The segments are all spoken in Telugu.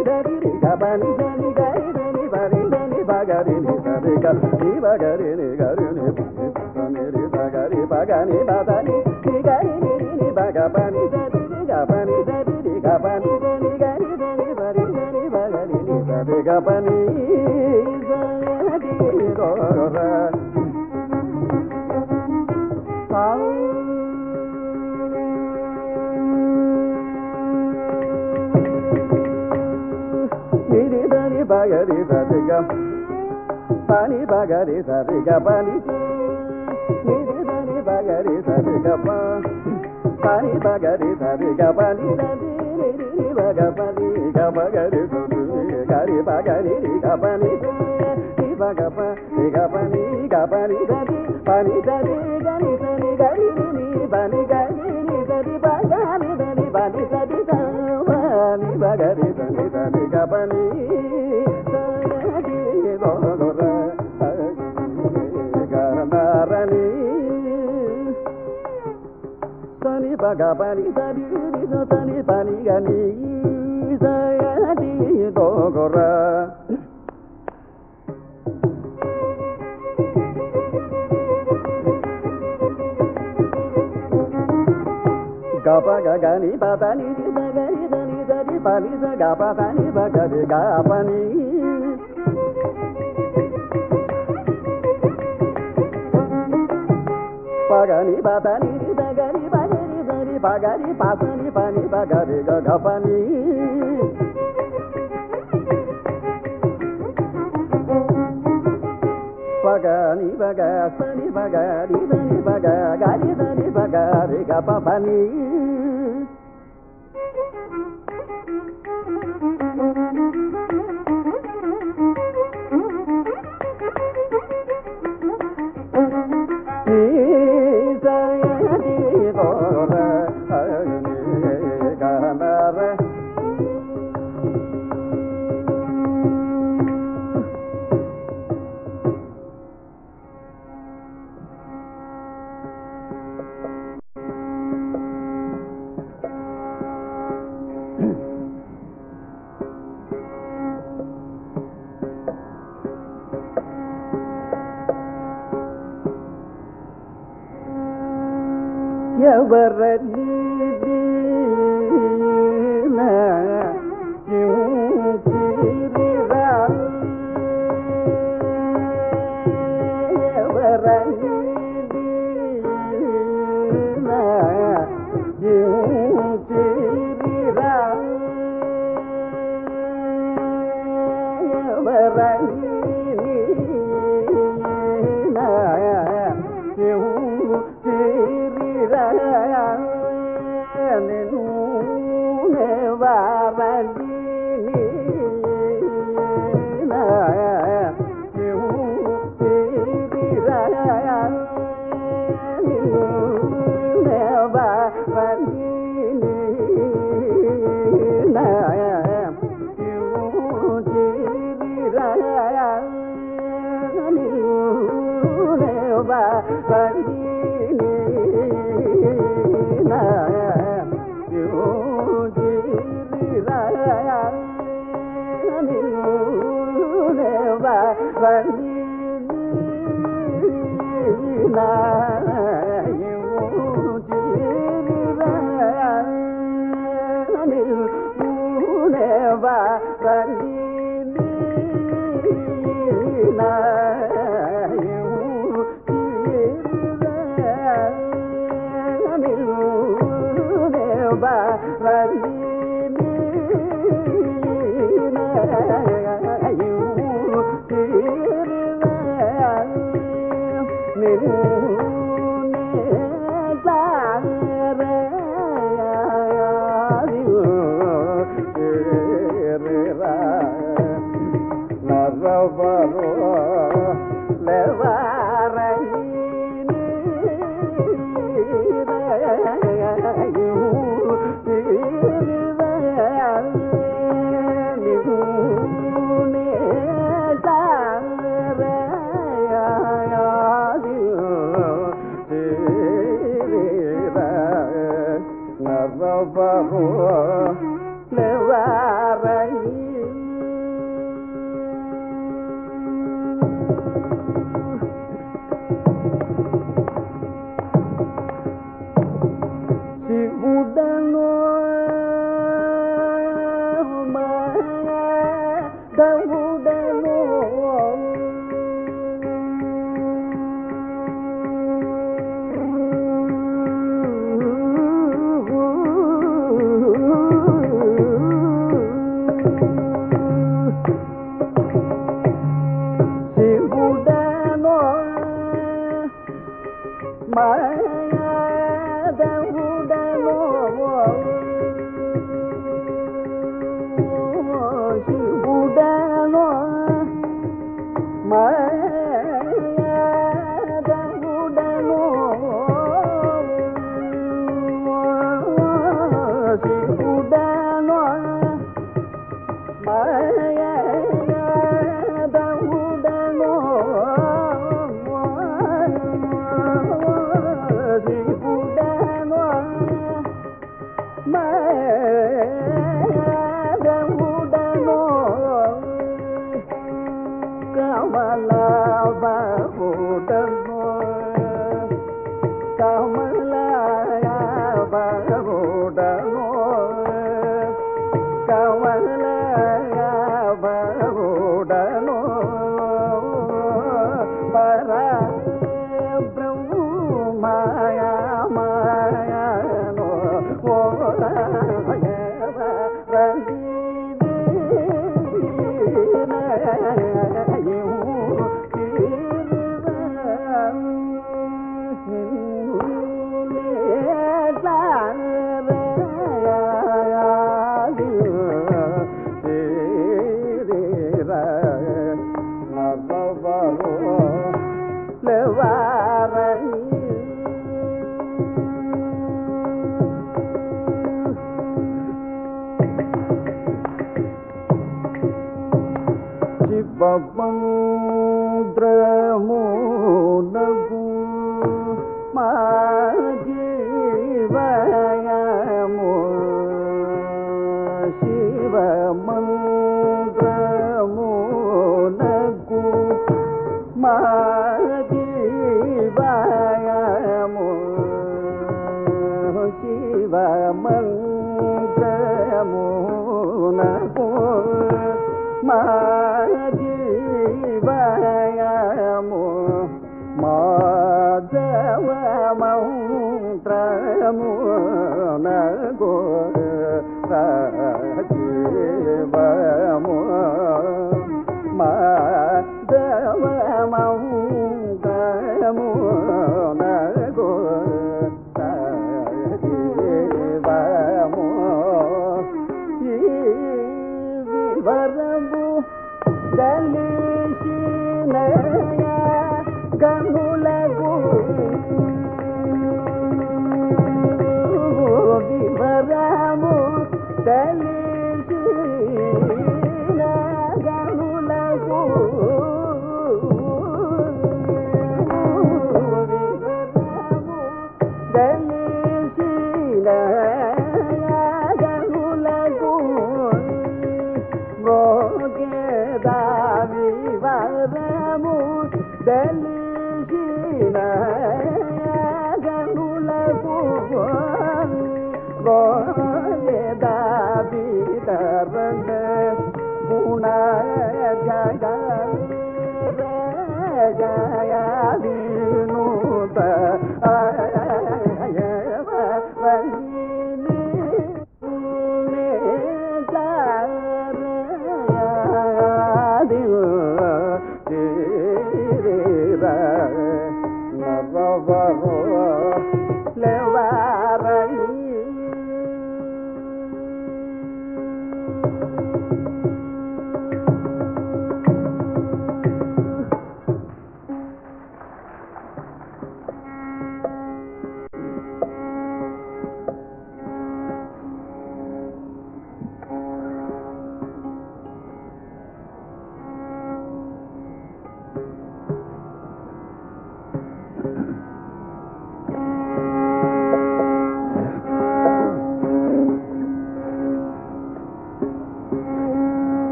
గ పని సది రి గ పని సని గరి సని పని సని పగరి ని సది గ ని పగరి ని గరి ని పని పసని రి సగరి పగని పదని ని గరి ని రి ని పగ పని సది రి గ పని సది రి గ పని సని గరి సని పరి సని పగరి ని సది గ బగరి సరిగ పని నిరి దని బగరి సరిగ పని బగరి సరిగ పని దని నిరి బగ పని గ బగరి సురి గరి బగరి గ పని బగ పని గ పని గ పని సరి పని సరి గని సరి గరి ని బని గరి ని సరి బగని దని బని సరి సని బగరి దని దని గ సని బగ పని సరి ని సని పని గని సయది దోగొర గప గని పదని గని దని దని పని గప దని బగరి గపని పగని పదని గరి బగరి గరి బగరి పసని పని బగరి గపని. పగని పగ సని బగరి దని పగ గరి దని బగరి గప పని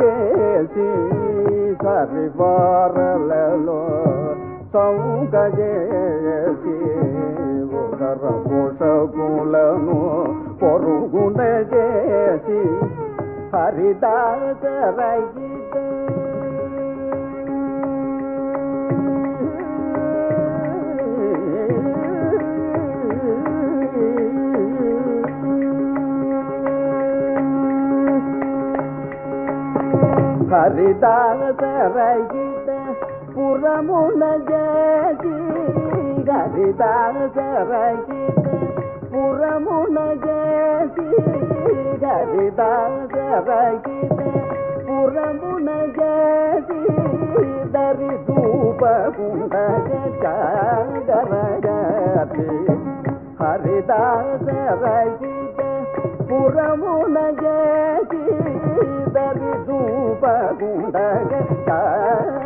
చేసి సరివారలలో సౌగజేసి ఉదర పోషకులను పొరుగున చేసి హరిదాస ஹரிதாச ரகித புறமுன ஜகி ஹரிதாச ரகித புறமுன ஜகி ஹரிதாச ரகித புறமுன ஜகி தரி தூப குண்டகரகி ஹரிதாச ரகித புறமுன ஜகி జీ దరి ధూపకుండ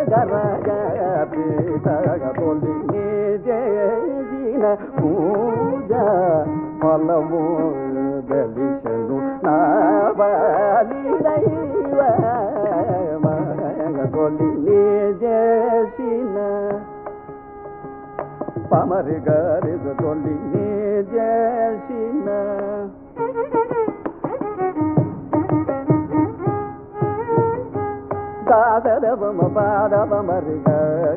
జాగరగతి తగతొలి చేసిన పూజ ఫలము గలిసను నా బాలి దైవ తొలి చేసిన పమరి గారి తొలి దాదరవమ పాదవమరి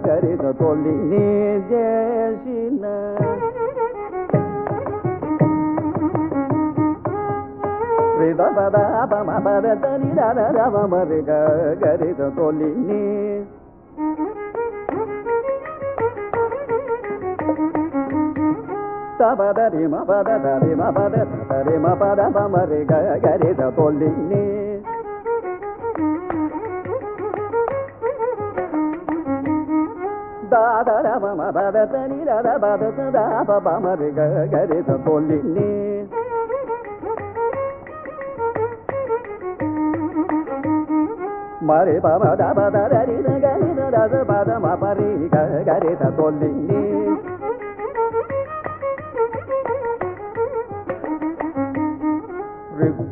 గరిద తొలి చేసిన రిద పద పమ పద తని రవమరి గరిద తొలి తపదరి మ పద దరి మ పద దరి మ పద పమరి గరిద తొలి దాదర మమ పద తని రద పద సదా పమరి గరిద మరి పమ దప దరి గరి పద మ పరి గరిద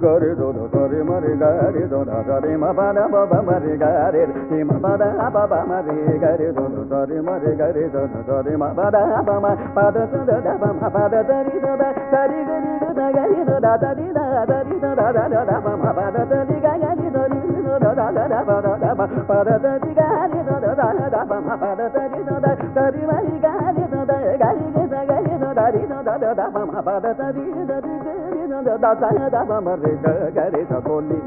గరి దొ గరి మరి గరి దొ గరి మ పద మరి గరి రి మ పద ప ప మరి గరి దొ దరి మరి గరి దొ దరి మ పద ప మ పద స ద ద ప మ పద దరి దొ ద సరి గరి దొ ద గరి దొ ద దరి ద దరి దొ ద ద ద ద ప మ పద దరి గ గరి దొ రి దొ ద ద ద ద ప ద ద ప పద దరి గరి దొ ద ద ద దరి దొ దరి మరి గరి దొ గరి రి గరి దొ దరి దొ ద ద దరి దరి గరి దొ ద ద ద ద ప మ రి గ గరి ద తొలి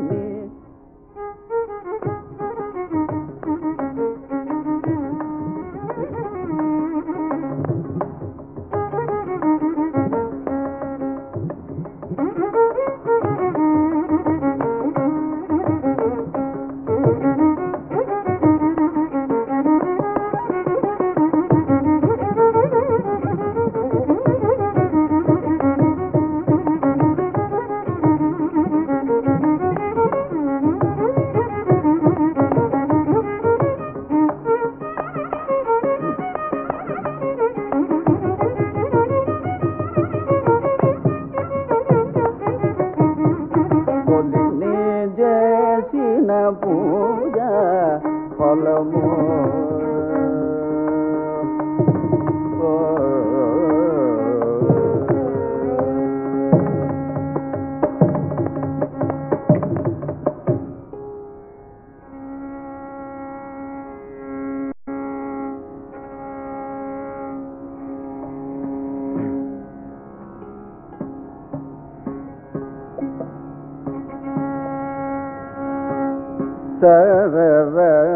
சரணது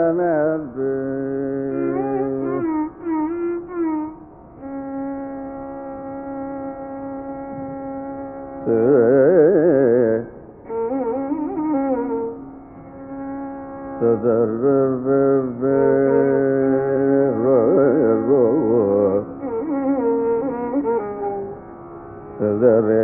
சதரே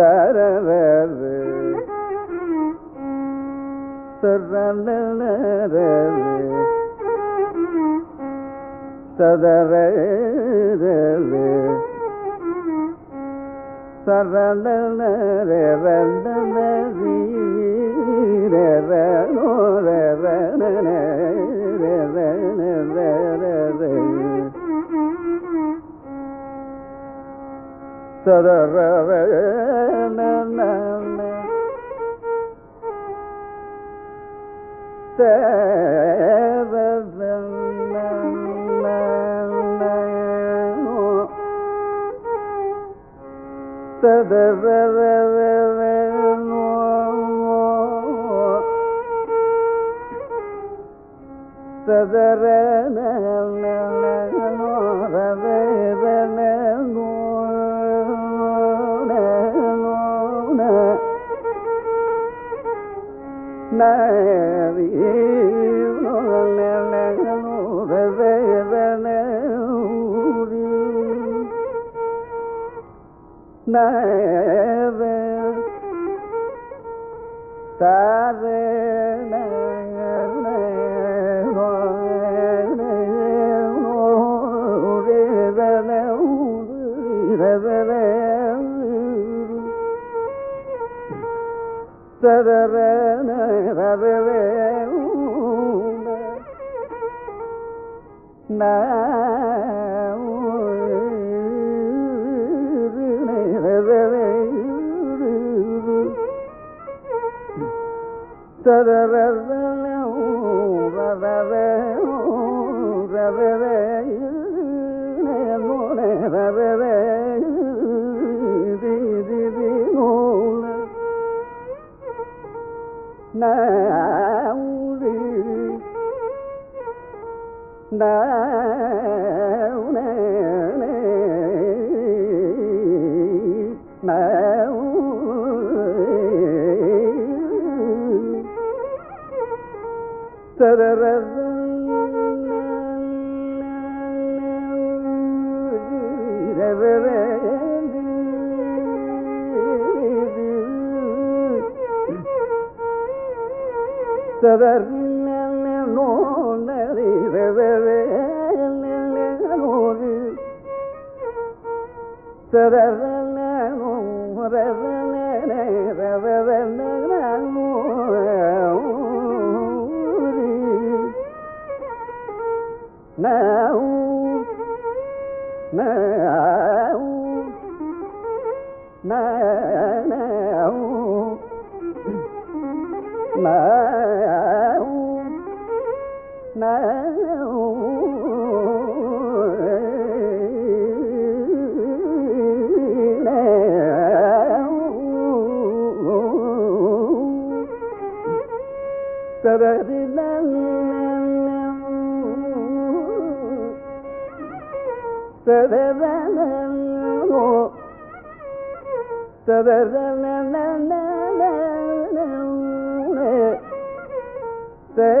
தரவே சரணரவே. சதரவே சரணரவீரோ சதரவே சதர நல நல நல Never, never. தரவே ரவே ரவே ரவே da da da ಸದರ್ ನೋ ನರಿ ರವೇ ಸದರ್ ನೋ ರವನೇ ರವನೇ ನಾವು ನಾವು ನಾವು ನಾವು ಸದ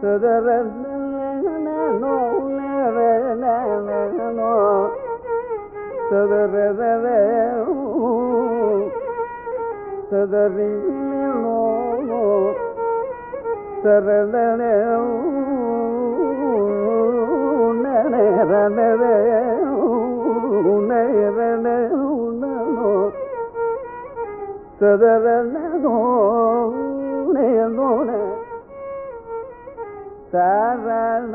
ಸದರ ಸದರದ ಸದರಿ ಸರದ ಸದರನೋ ನೇನೋ ಸಾರಣ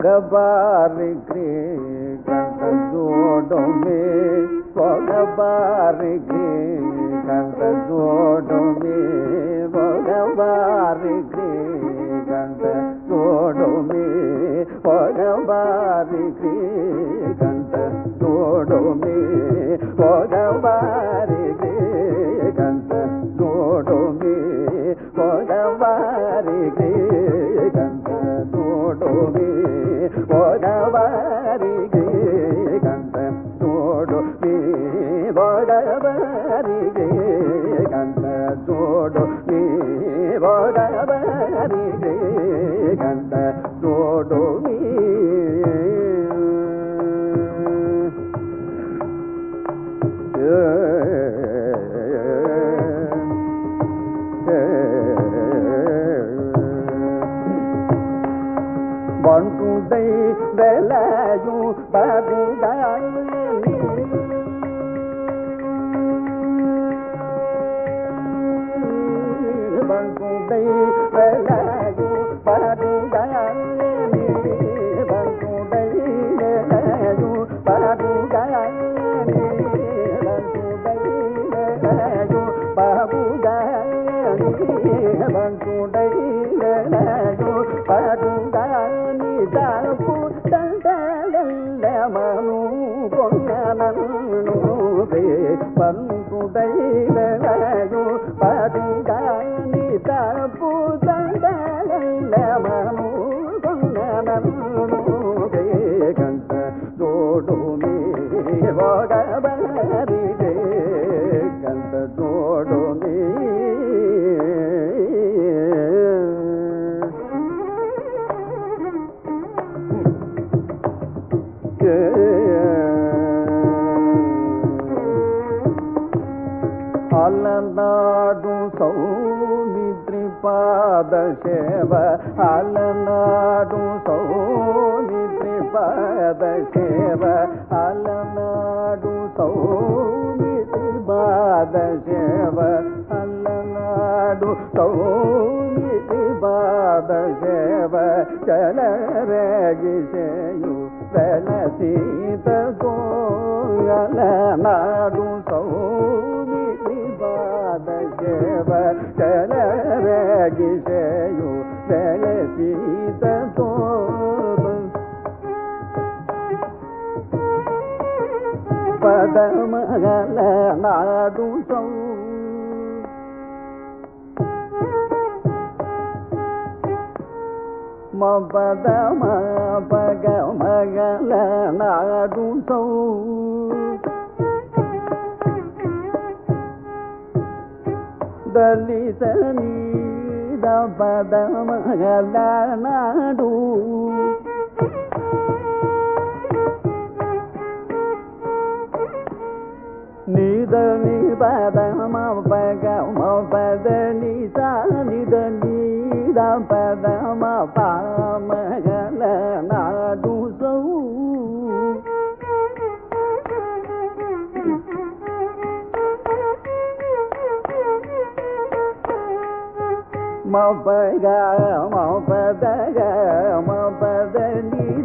The kabari పాద సేవ అలనాడు సౌమితి పాద సేవ అలనాడు సౌమితి పాద చల రేగిసేయు వెల సీత అలనాడు సౌమితి పాద చల రేగిసేయు వెల Sita Dalisani da badamagala nadu. ದ ನಿ ಪದ ಮ ಪ ಗ ಮ ಪದ ನಿ ಸ ನಿ ದ ನಿ ದ ಪದ ಮ ಪ ಮ ಗ ಲ ನಾ ಡು ಸೌ ಮ ಪ ಗ ಮ ಪದ ಗ ಮ ಪದ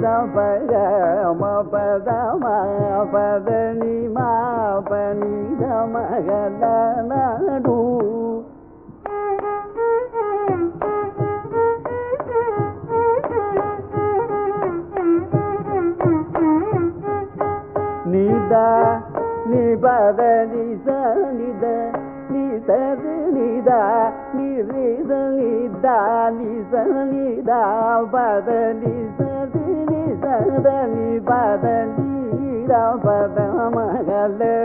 பத பத ம பத ம பத நி மா பனி தம நடு நித நிபத நிச நித நிசது పదని పదని పద మగలడు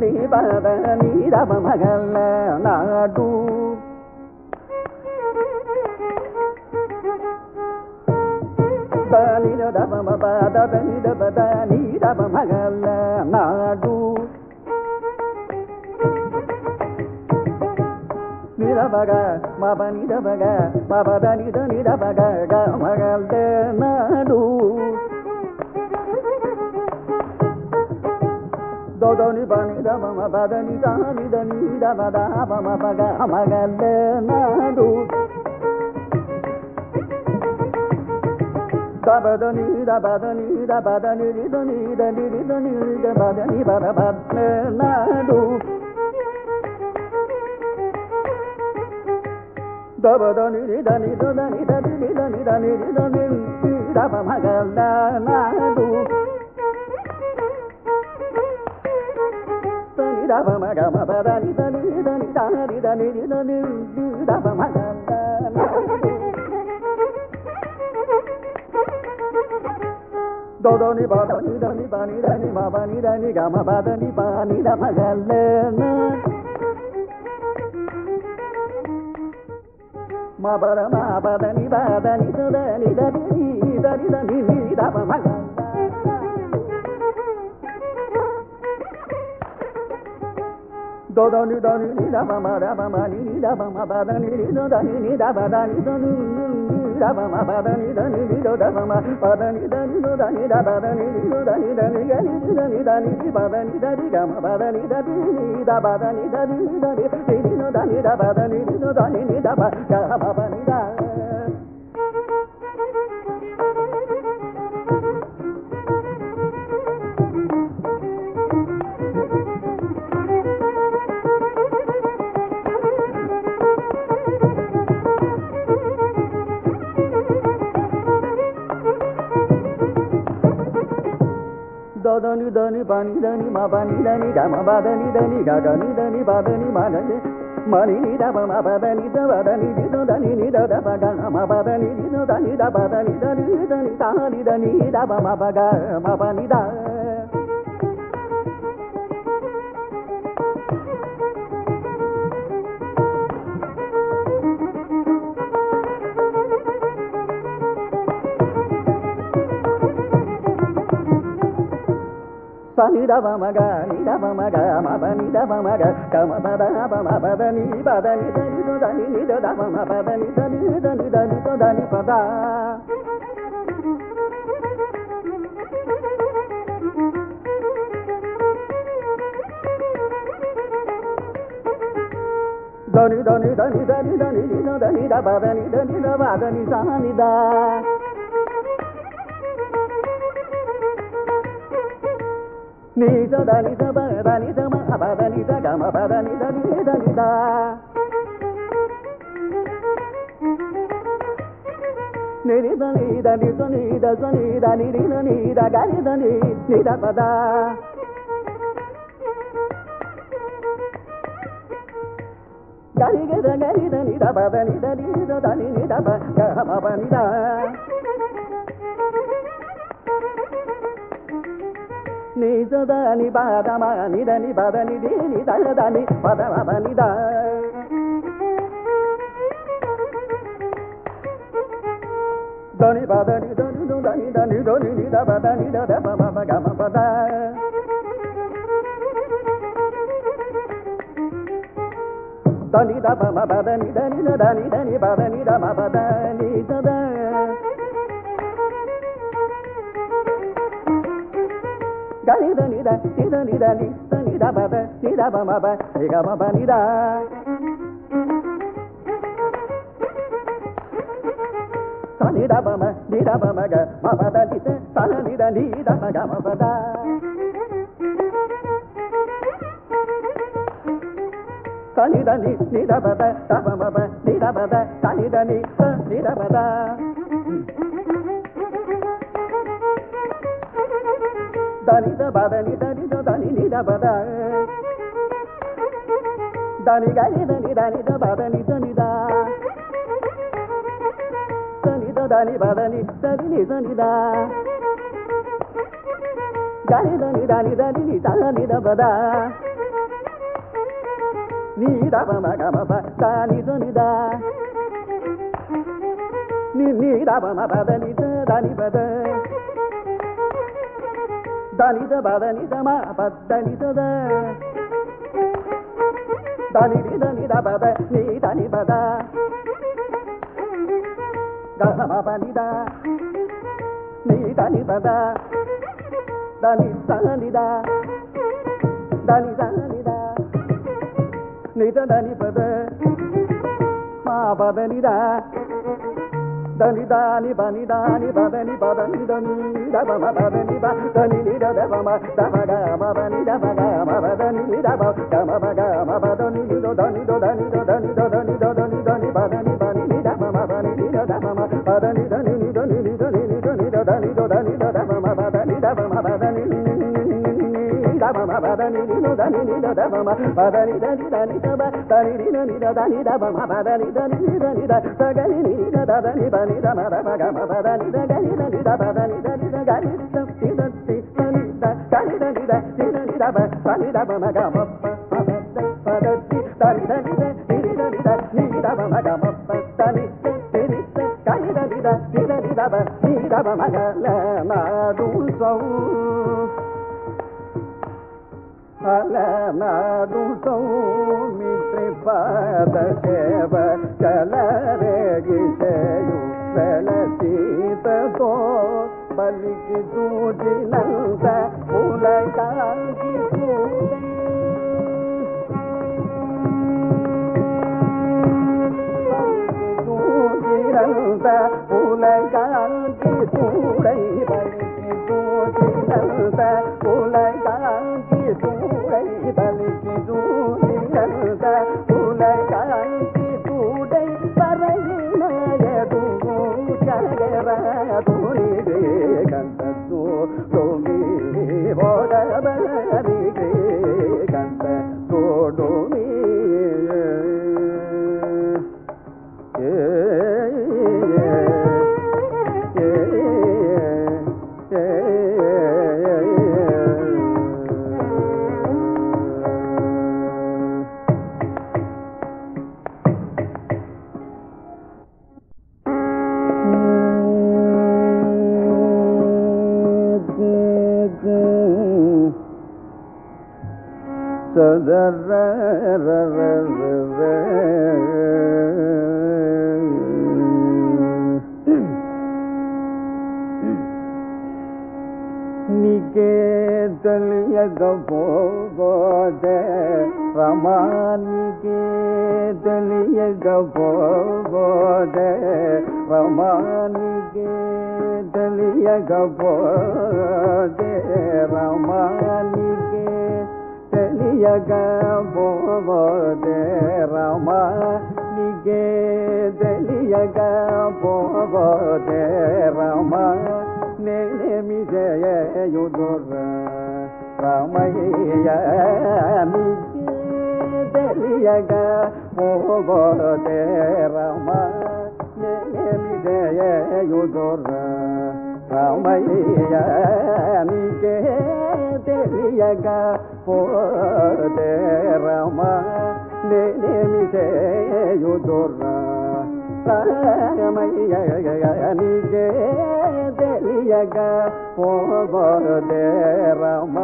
తీ పదని రమ మగల నాడు దని దమ పద దని దమ దని దమ మగల నాడు. నిరబగ మబ నిరబగ మబ నాడు. దొదని బని దమ మబ దాని దని దమ దమ మగ మగల నాడు. దబదని దబదని దబదని దని దని దని దబదని బద బద నాడు దబదని దని దని దని దని దని దని దబ మగల నాడు దని దబ మగ మబదని దని దని దని దని దని దబ మగల దోదోని బాదని దని బాని దని మా బాని దని గమ బాదని బాని ద మగల్లన మా బర మా బదని బాదని దని దని దని దని ని ద మగల్ల దోదోని దని ని ద మమ ద మమ ని ని ద మమ బదని ని ద దని ని ద బదని దని. ద మమ బదని దని ని ద ద మమ బదని దని ద దని ద బదని ని ద దని దని గని ని దని దని ని బదని దని గమ బదని దని ని ద బదని దని దని ని ని ద దని ద బదని ని దాని దాని ద బ పని దని మా పని దాని డమ బదని దాని గగని దాని బదని మనని మని ని ద మ బదని ద బదని ది ద దని ని ద ద బ గ మ దాని ది ద దాని ద బదని దని మా త ని దని ద పని ద సని ద మ గ ని ద మ గ మ ప ని ద మ గ గ మ ప ద ప మ ప ద ని ప ద ని ద ని ద ద ని ని ద ద మ మ ప ద ని ద ని ద ని ద ని ద ద ని ప ద దని దని దని దని దని ని ద దని ద ప ద ని ద ని ద ప ద ని స ని ద ని ద ద ని ద ప ద ని ద మ ప ద ని ద గ మ ప ద ని ద ని ద ని ద ని ని ద నిదని బదని దేని ద ని దని స దని దని దని ని నిద ని దద గ గమ పద దని ని ద ప ద గరి గ దని ప ద. ని ద మ ప దని ద ని ద ని ద ని ద ని ద ప ద ని ద ప మ ప ని గ మ ప ని ద స ని ద ప మ ని ద ప మ గ మ ప ద ని ద స ని ద దని ద బదని దని ద దని ని ద బద. దని గని దని దని ద బదని దని ద దని ద దని బదని దని ని దని దా గని దని దని దని ని దని ద బద. ని ద ప మ గ మ ప దని దని ద ని ని ద ప మ ప దని దని పద దని ద బద ని ద మ ప ద ని ద ద దని బద దని ద పద ని దని పద దని పద దని దని ద దని పద మా పద ని ద దని దాని బని దాని బదని బదని దని దబ మ బదని బ దని ని ద దబ మ దబ గ మ బని దబ గ మ బదని ని దబ గ మ బ గ మ బదని ని దో దని దో దని దో దని దో దని దో దని దని బదని బని ని దబ మ బని ని ద దబ మ బదని దని ని దబ మ బదని ని దో దని ని దో దబ మ బదని దని దని దబ దని ని ని ద దని దబ మ బదని దని ని దని ద సగని ని ద దని బని ద మ ద మ గ మ బదని ద గని దని ద బదని దని ద గని ద తి ద తి దని ద గని దని ద తి దని ద బ దని ద బ మ గ మ ప మ ద ప ద తి దని దని ద తి ని దని ద ని ద బ మ గ మ ప దని ద తి ని ద గని దని ద తి దని ద బ ని ద బ మ గ ల మ దు సౌ అలనాడు సౌమిత్రి పాద సేవ చలరేగిసేయు వెలసీతతో బలికి చూచినంత పులకాకి చూచినంత పులకాకి చూడై బలికి చూచినంత ನಿಕೇತಲಿಯಗ ಪೋಬೋದ ರಮಾನಿಕೇತಲಿಯಗ ಪೋಬೋದ ರಮಾನಿಕೇತಲಿಯಗ ಪೋದೆ ರಮಾನಿ రమానికే తెలియకపోతే రమానికే తెలియకపోతే రమానికే తెలియకపోతే రమా నేనేమి చేయయుదుర రమయ్య నీకే తెలియగా పోతే రమ నేనేమి చేయయుదుర రామయ్య నీకే తెలియగా పోతే రమ నేనేమి చేయుదుర రామయ్య నీకే తెలియగా పోతే రమ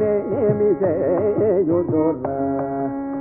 నేనేమి చేయుదుర రామయ్య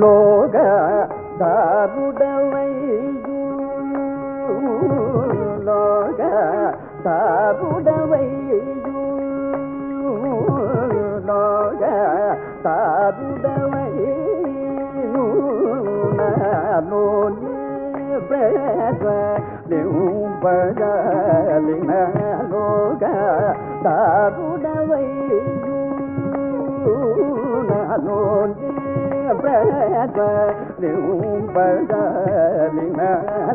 లోక దారుడవయ్యు లోక దారుడవయ్యు లోక తారుడవయ్యు నాలోని ప్రేమ నింపజలిన లోక తారుడవయ్యు నాలోని ప్రేమ నింపజలిన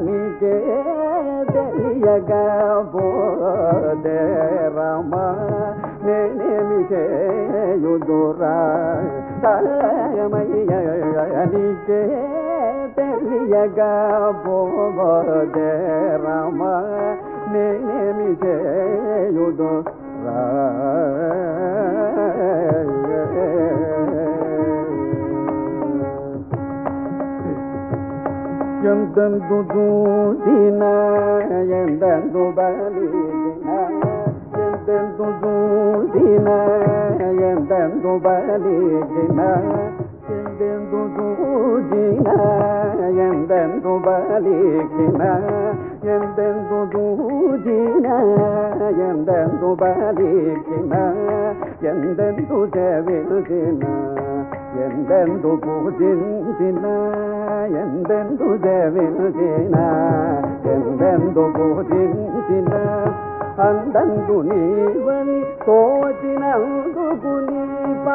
నీకే తెలియగా పోదే రమా చేయుదురా తలమయ్య నీకే ಎಂದಂದು ದೂದಿನ ಎಂದಂದು ಬಲಿದಿನ ಎಂದಂದು ದೂದಿನ ಎಂದಂದು ಬಲಿದಿನ ಎಂದೆಂದು ದೂದಿನ ಎಂದಂದು ಬಲಿದಿನ బలిదిన ఎందెందు దూజిన ఎందెందు బలికిన ఎందెందు దూజిన ఎందెందు బలికిన ఎందెందు జవిల్చిన ఎందెందు పూజించిన ఎందెందు జవిల్చిన ఎందెందు పూజించిన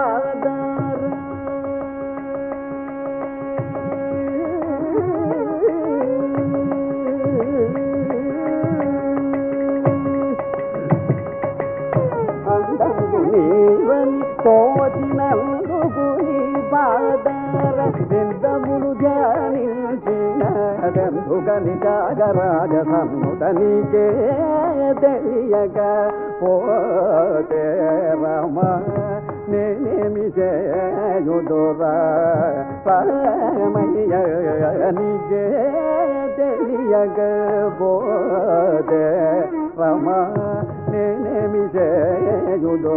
కోరని తోచినందుకు నీ పాదార నిందములు ధ్యానించిన జాగరాజ సన్నుతనికే తెలియక పోతే రమ నేనేమి చేయుదురా పరమయ్య తెలియక పోతే రమ నేనేమి చేయుదు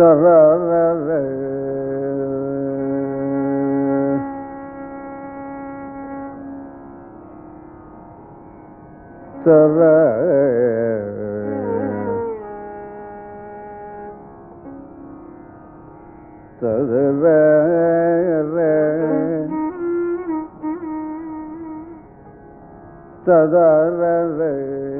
da da da da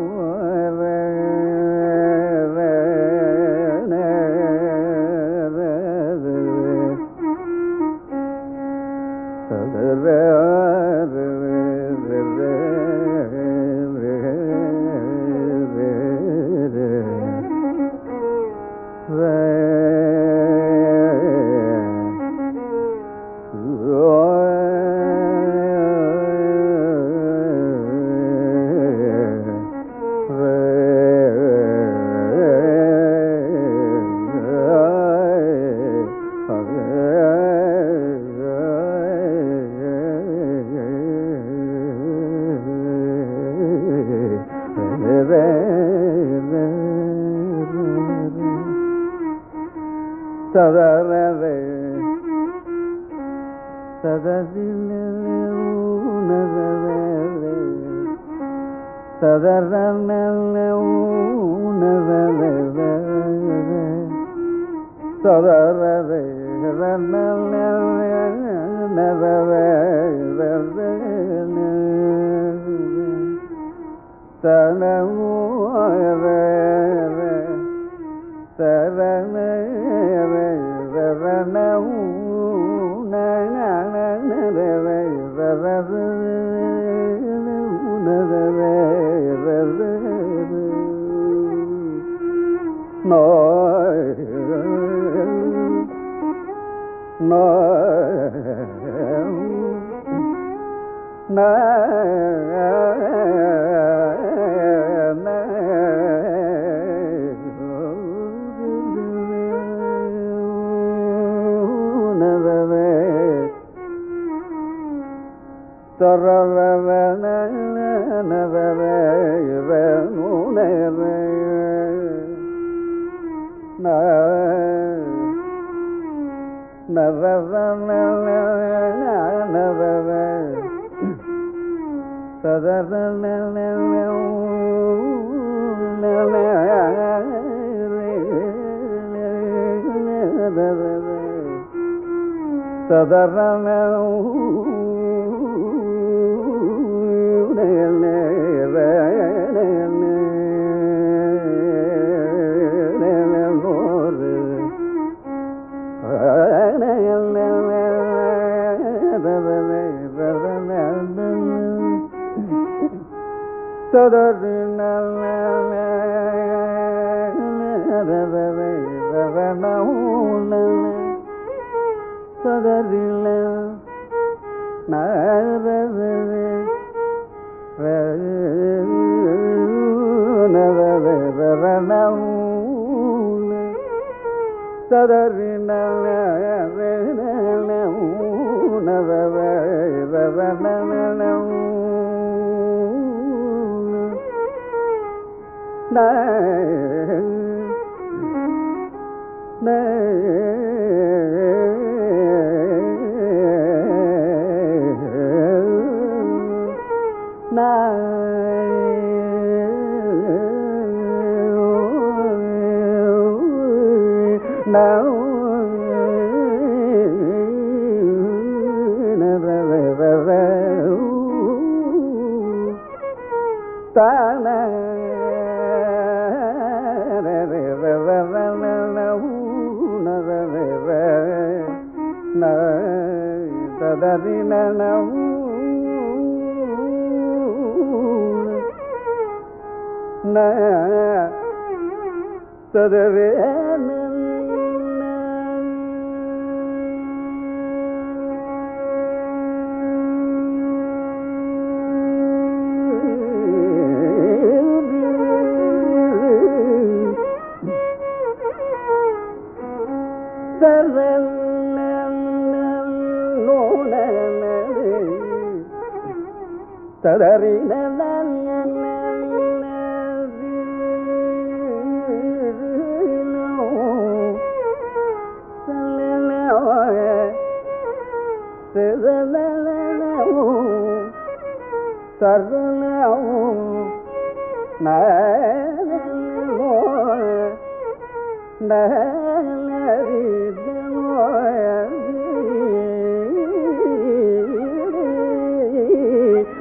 சதரவே சததிலே சதரவே ஊனதவே சதரவே நவே na ಸದರ தொடரு தொடரில் சதறின நவ நவ Bye. ಕದರಿನ ನಾವು ಸದವೇ ತದರಿನ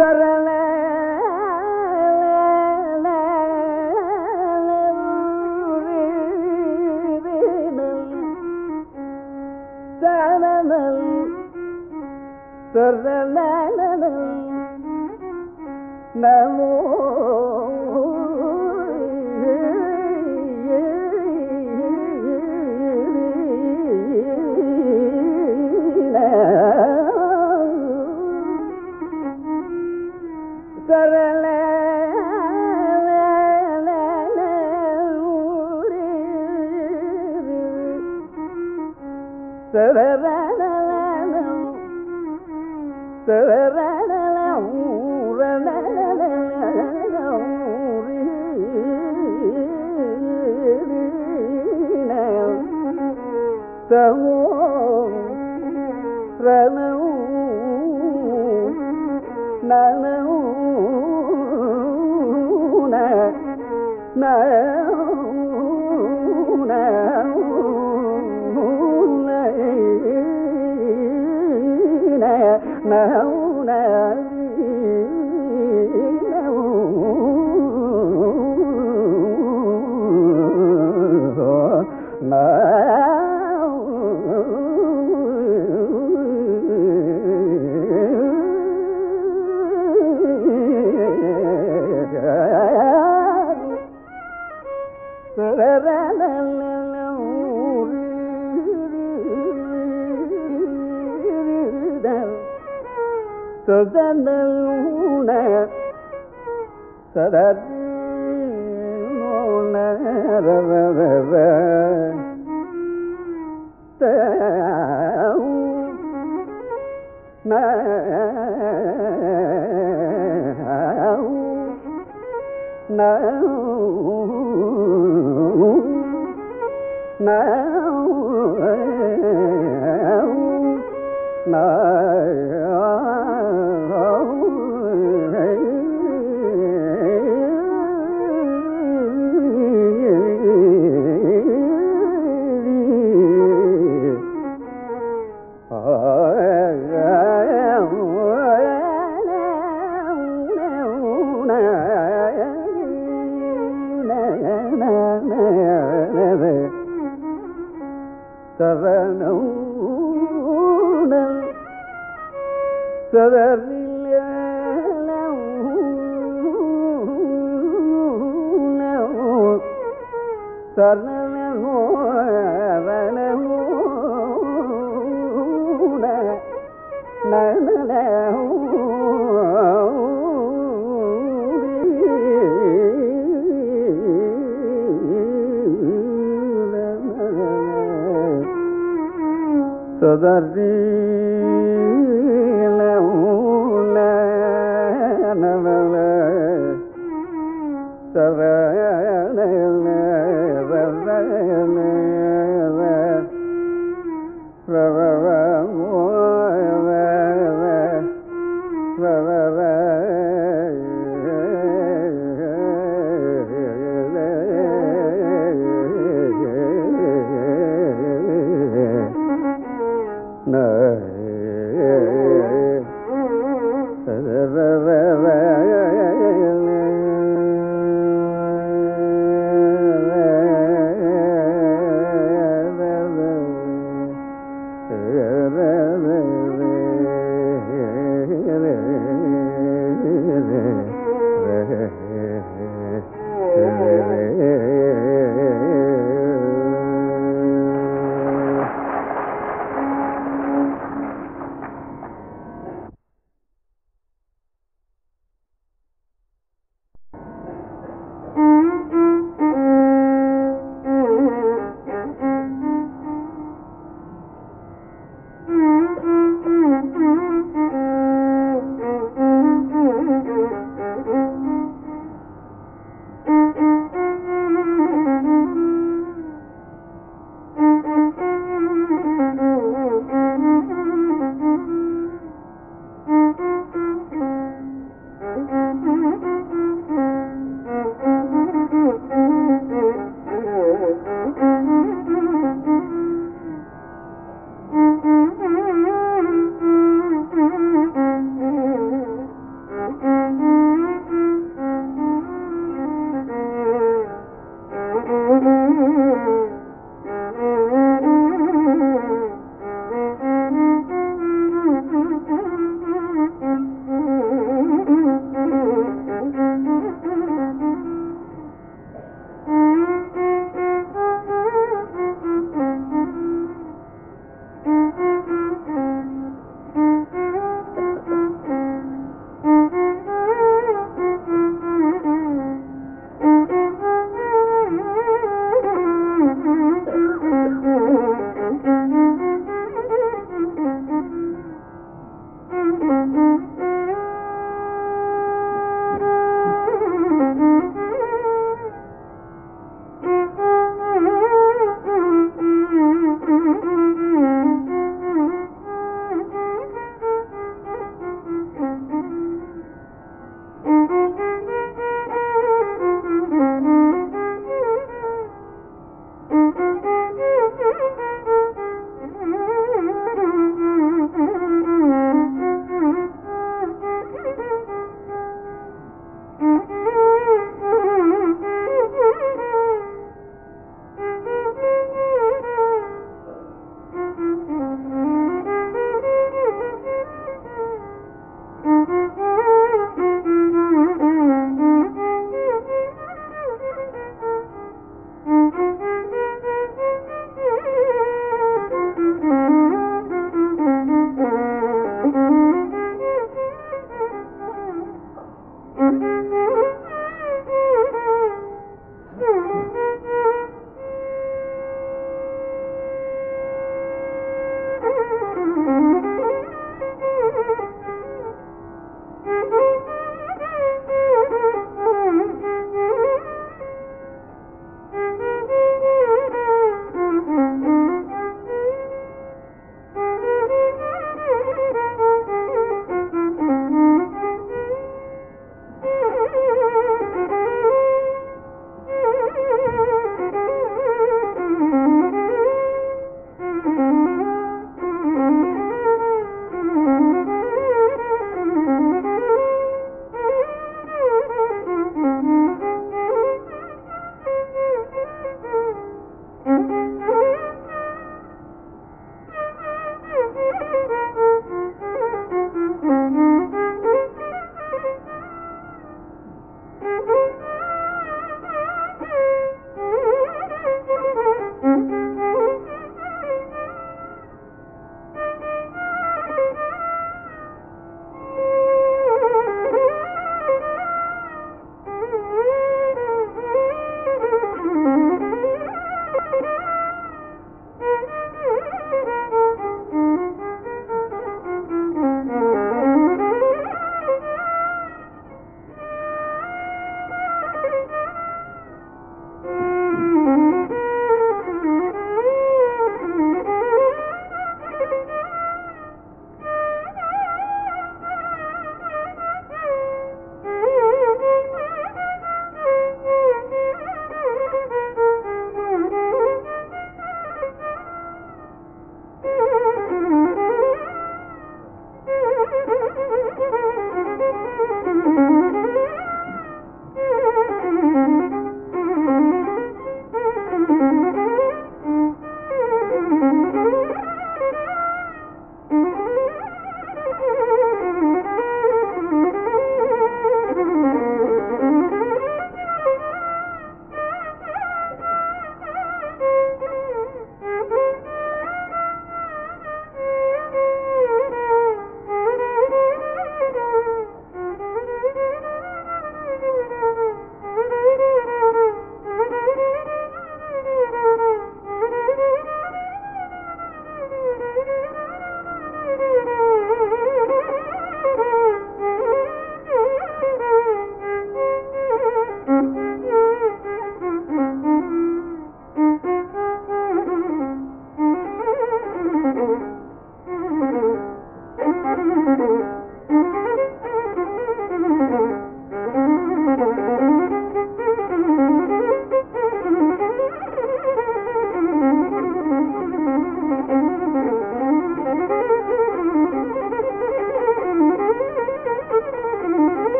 தர நமோ நித்தமும் பிரணவும் நனவும் நனவும் நன ಸದನೂನ ಸದನೂನ now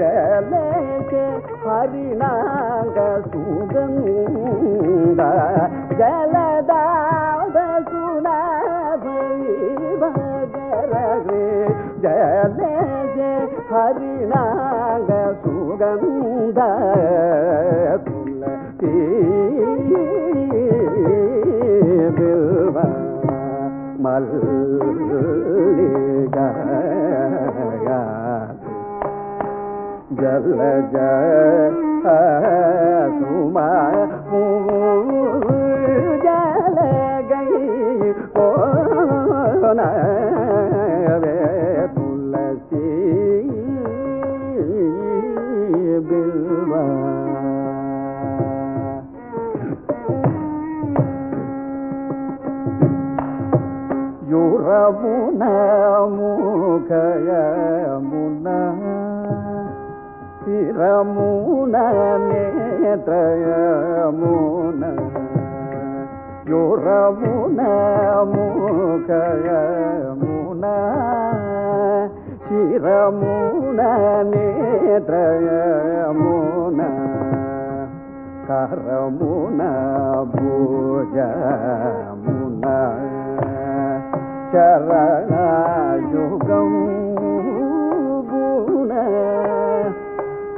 ஜலேக ஹரிநாங்க சுகந்த ஜலதாத சுனபகரே ஜலேக ஹரிநாங்க சுகந்த துளசி மல்லே ஜல ஜுமா ஜல கை போனவே துளசி பில்வா. யுரமுன முகயமுன శిరమున నేత్రయమున యురమున ముఖయమున శిరమున నేత్రయమున కరమున భుజమున. చరణయుగం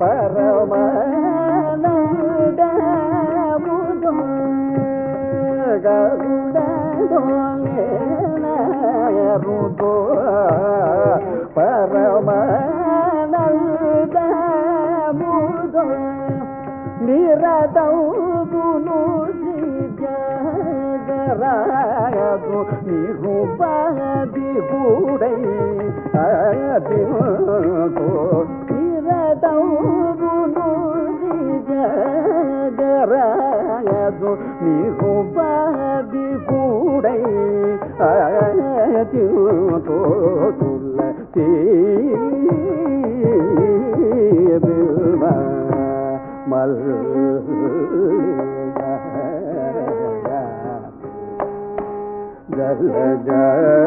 భుజమున చరణయుగం గుణ కరుణదోనే నారుతో పరమానందమును కరుణదోనే నారుతో పరమానందమును గరుడోనే నారుతో పరమానందమును నిరతౌదును కూడై అదితో నిరతౌదును జగరాదు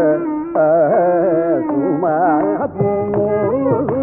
సుమా జలగై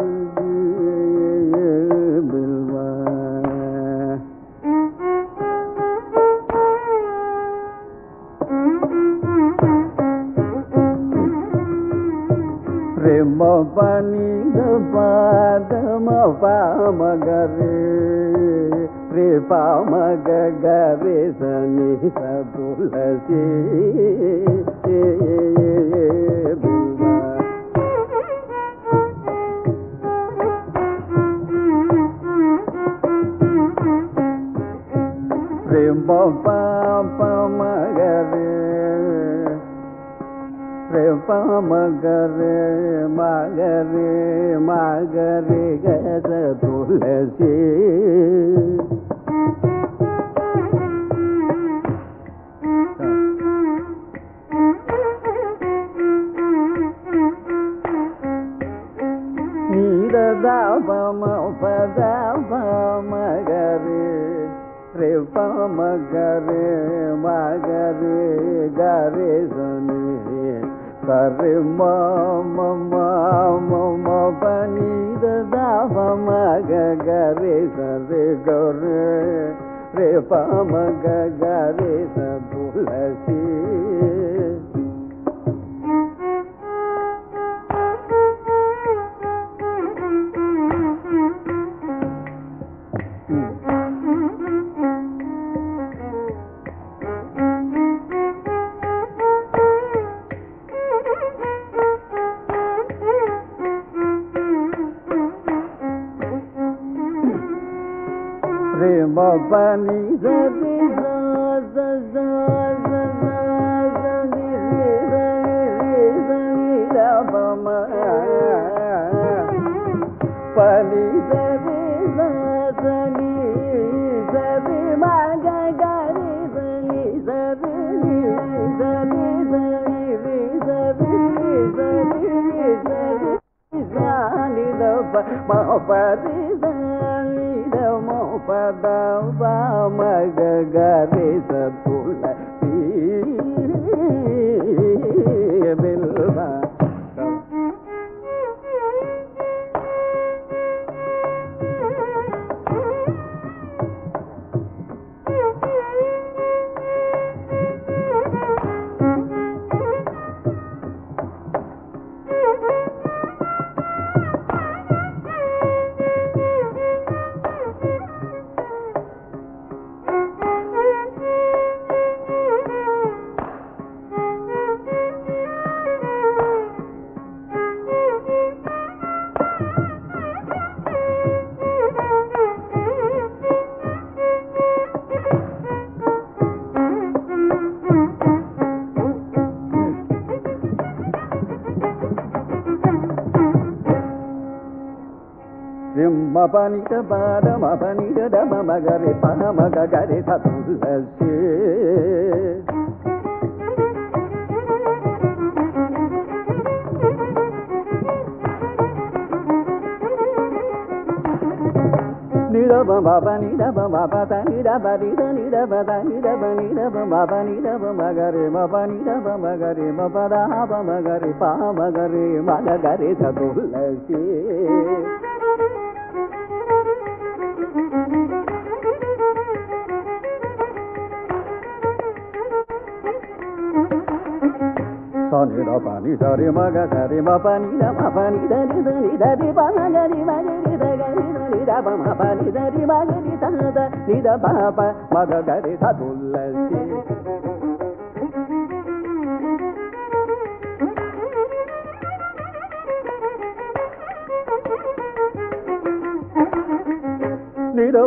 రేమ పని పాదమ పామ గరే రే పామ గరే సని సతులసి ప్రేమ పాప మగరే कृपा मगरे मगरे मगरे गद तुलसी। नीरदाम पदाम मगरे कृपा मगरे मगरे गरे सुनी தரு மணித தாம கரி சரி கரு ரே பம கரி சபுல మగరి పమ గరి సతులసి నిరబ బాబ నిరబ బాబ త నిరబ నిర నిరబ త నిరబ నిరబ బాబ నిరబ మగరి మబ నిరబ మగరి మబ రాబ మగరి పా మగరే మగ గరి సతులసి సని ర పని సరి మగ సరి మ పని ర మ పని ద ని ద ని ద రి ప మ గ రి మ గ రి ద గ రి ద ని ద ప మ ప ని ద రి మ గ రి ద ద ని ద ప ప మ గ గ రి ద తులసి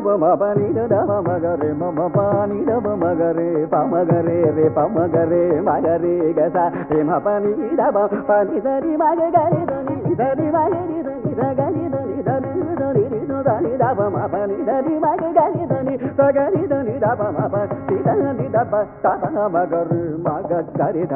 నిరబ మగరే మమ పాని రబ మగరే పమగరే రే పమగరే మగరే గస రే మప నిరబ పని సరి మగ గరి దని సరి మగరి దని సగరి దని దని దని రిను దని రబ మప ని దని మగ గరి దని సగరి దని దని మగరు మగ గరి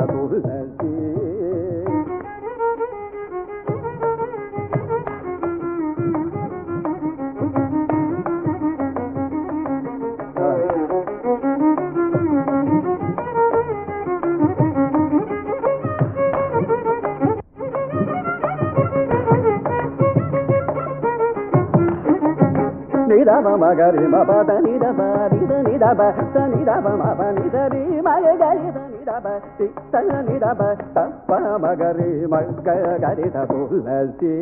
నిరబ మగరి మప దని దబ రి దని దబ సని దబ మప ని దరి మగ గరి దని దబ తి సని దబ తప్ప మగరి మగ గరి దులసి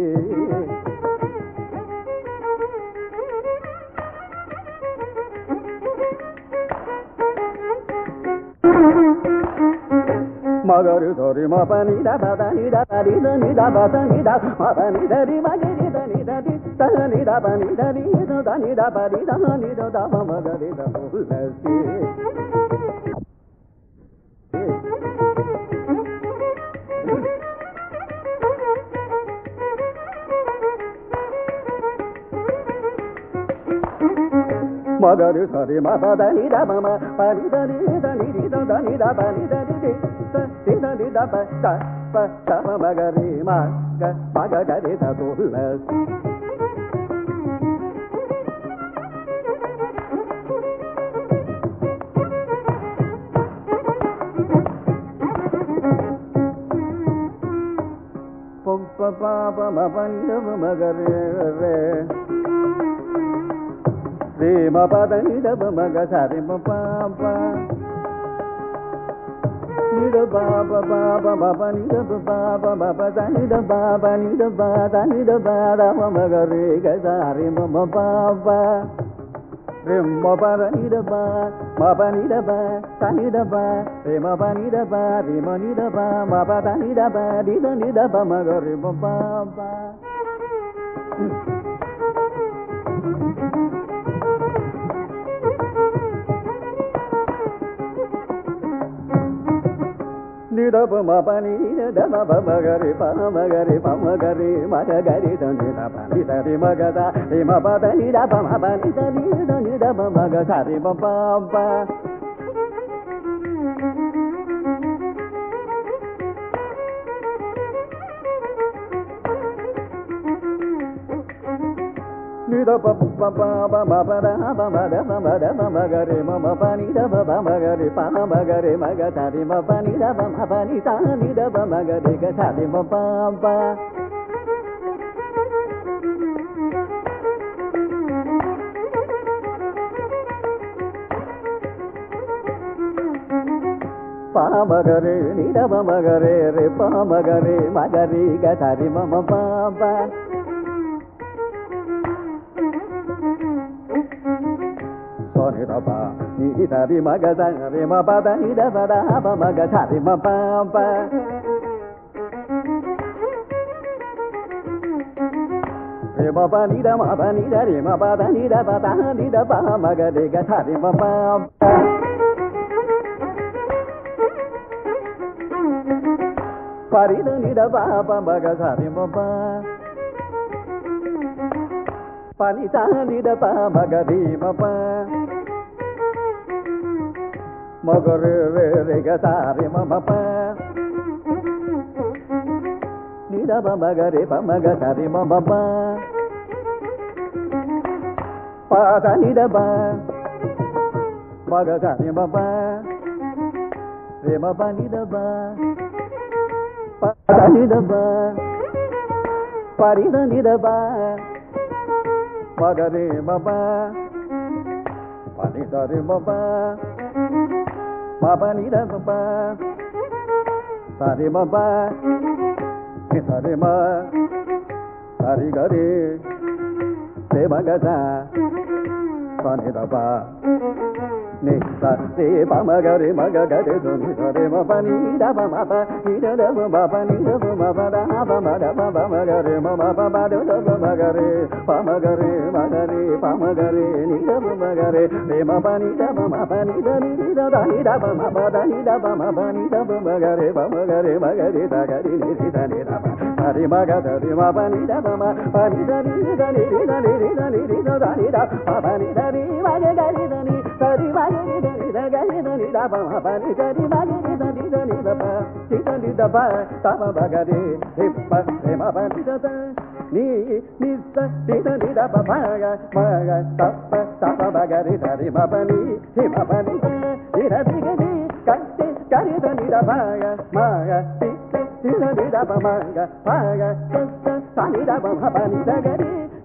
మగరు దొరి మప ని దబ దని దబ రి దని దబ సని దబ మప ని దరి మగరి దని దరి సని దబ ని దరి దని దబ దని దబ మగరి దులసి మగరు సరి మ దని దమ పని దని దని దని దబ ని దని రి దని దబ త ప తమ మగరి మగ మగ గరి ద ప ప మ పని దమ మగరి రే రే మ పద ని దబ మగ సరి మ ప ప ని ద బ బ బ బ బ బ ని ద బ బ బ బ బ ద ని ద బ బ ని ద బ ద ని ద బ ద మ మ గ రే గ స రి మ మ ప ప రే మ ప ద ని ద బ మ ప రేమ ద బ త ని ద మగరి బాబా నిరప మపని నిరమ మగరి పమగరి పమగరి మగరి దని రపని దరి మగద రిమ పద నిరప మపని దని మగ సరి ప నిరప ప ప ప మ ప ద మ ద ప మ గ రి మ మ ప ని ద ప ప మ గ రి ప మ గ రి మ గ త రి మ ప ని ద ప మ ప ని త ని ద ప మ గ రి గ త రి మ ప ప ప మ గ రి ని ద ప మ గ రి రి ప మ గ రి మ గ రి గ త రి మ మ ప ని ద రి మ గ ద రి మ ప ద ని ద ప ద ప మ గ త రి మ ప ప రి మ ప ని ద మ ప ని ద రి మ ప ద ని ద ప ద ని ద ప మ గ రి గ త రి మ ప ప పరి ద ని ద ప ప మ గ త రి మ ప పని తానిద పా మగరి మప మగరు రేగ సారి మమప నిద మగరి పమగ సరి మమప పాద నిద మగ సరి మప రేమ పని దబ పని దబ పరిద నిదబ మగరే మబ పని దరి మబ మబ నిదబ సరి మబ సరి మ. సరి గరి. రే మగజ పని దబ ని సరి పమ గరి మగ గరి ధుని సరి మ పని దబ మబ నిద దబ మబ నిద మబ దబ మద మబ మగరి మమ పబ దబ మగరి పమ గరి మగరి పమ గరి నిద మగరి రే మ పని దబ మబ నిద నిద దని దబ మబ దని దబ మబ నిద మగరి పమ గరి మగరి దగరి నిది దని దబ హరి మగ దరి మబ నిద మమ పని దని దని దని దని దని దని మబ నిదని మగ గరి దని సరి మగరి దని దగరి దని దబ మబ నిదని మగరి దని దని దబ నిదని దబ తమ మగరి హిప్ప హిమ పని దద నీ నిస్స నిద నిద మగ మగ తప్ప తప మగరి దరి మబని హిమ పని నిద దిగని కట్టి కరి దని దబ మగ తిక్క నిద నిద మగ మగ సస్స సని దబ మబని దగరి నిద నిద పద నిద ప తిక్క నిద నిద మబ నీ తిక్క నిద నిద మగ మగ తప్ప మగ గరి పల్లసి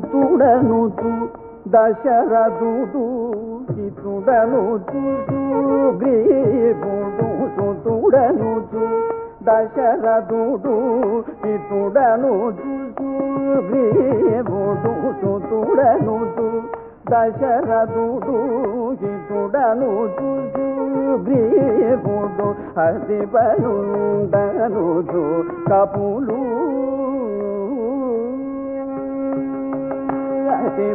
సుతుడనుచు దశరథుడు హితుడనుచు గ్రీవుడు సుతుడనుచు దశరథుడు హితుడనుచు గ్రీవుడు సుతుడనుచు దశరథుడు హితుడనుచు గ్రీవుడు అతి బలుండనుచు కపులు అతి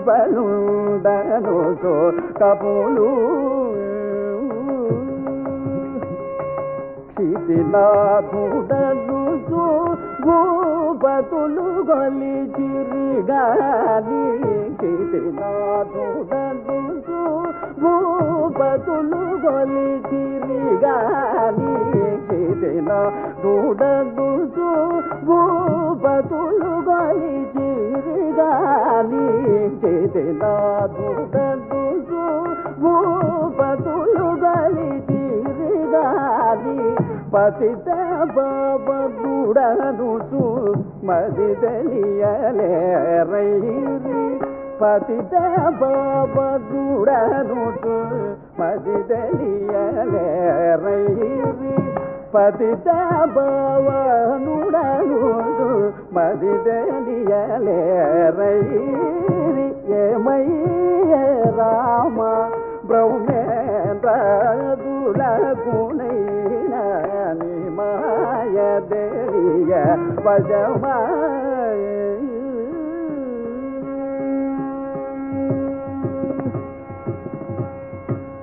సో కపులు. క్షితినాథుడనుచు భూపతులు గొలిచిరిగాని సో భూపతులు గొలిచిరిగాని క్షితినాథుడనుచు భూపతులు గొలిచిరిగాని క్షితినాథుడనుచు భూపతులు గలిచిరిగాని పతిత చూ మది తెలియలే తెలియలేరైరి పతిత చూ మది తెలియలే రైరి పతిత భవనుడనుచు మది తెలియలేరైరి ఏమయ్య రామ? బ్రహ్మేంద్రదులగుణైన మాయ దేయ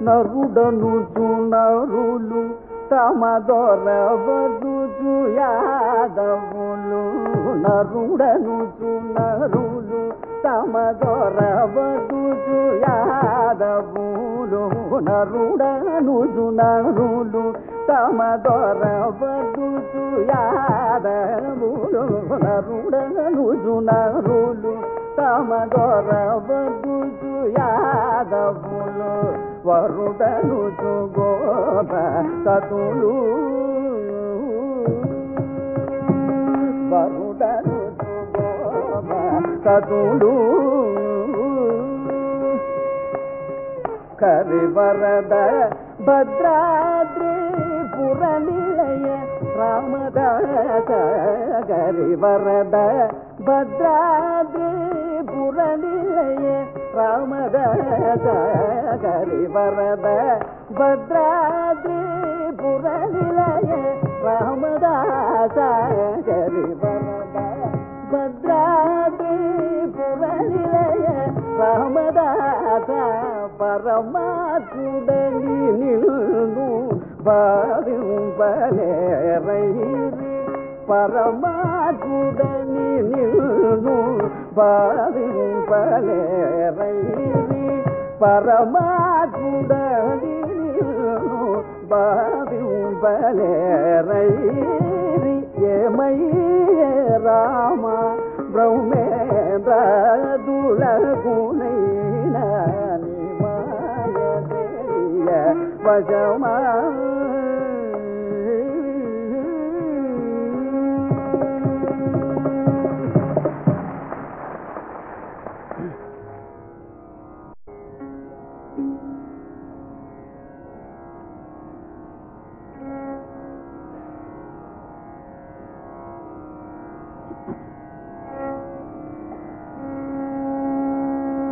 నరుడను నరులు తమ దొరవదుచు యాదవులు నరుడను నరులు తమ దొరవదుచు యాదవులు నరుడను నరులు తమ దొరవదుచు యాదవులు నరుడను నరులు తమ దొరవదుచు యాదవులు వరుడను గోర సతులు. వరుడను గోర సతులు. కరివరద భద్రాద్రి పురనిలయ రామదాస కరివరద பத்ராதிபுரநிலைய ராமதரி வரத பத்ராதிபுரநிலைய ராமதாசரி வரத பத்ராதிபுரநிலைய ராமதாச பரமாத்துடனி நின்று பாடும் பலேரையிரு பரமாகுடனி நின்றும் பாதிம்பலேரைவி பரமாகுடனி நின்றும் பாதிம்பலேரைவி ஏமையே ராமா பிரௌமேந்திர துளகுனை நானி மாய வசமா.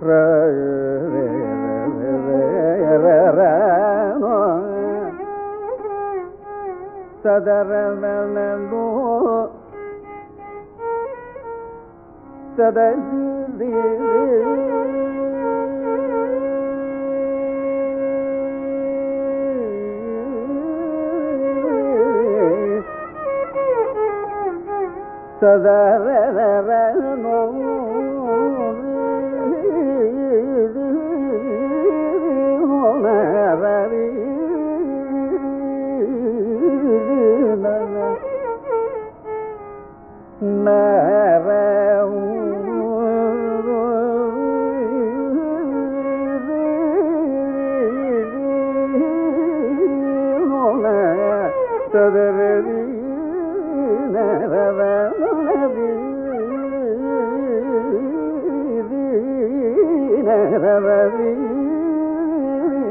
Right. ಸದರವನೋ ಸದರವನೋ ಸದರಿ ಸದರವನೋ நரவி நரவு ததரவி நரவ நரவி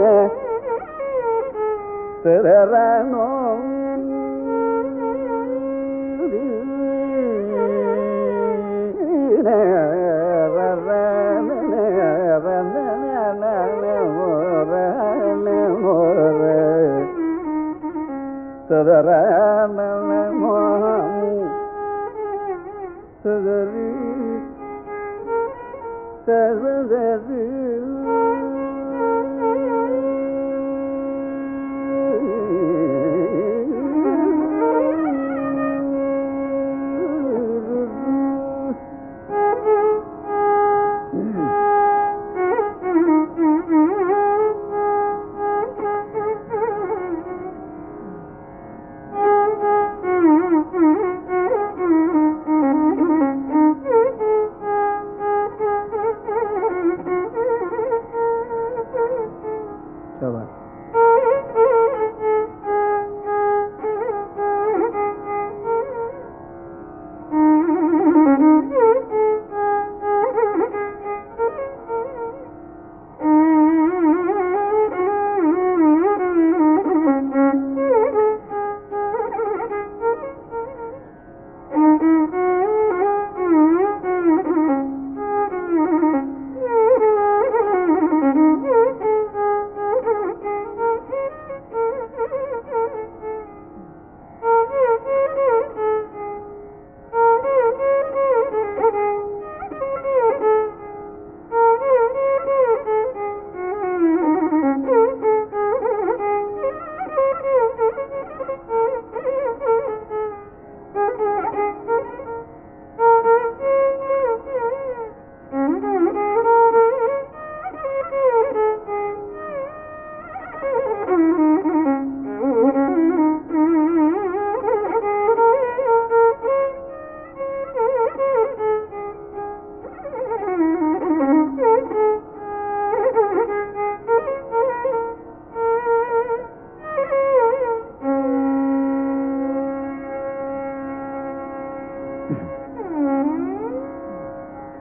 Tere Tere Rano Sadari, sadari,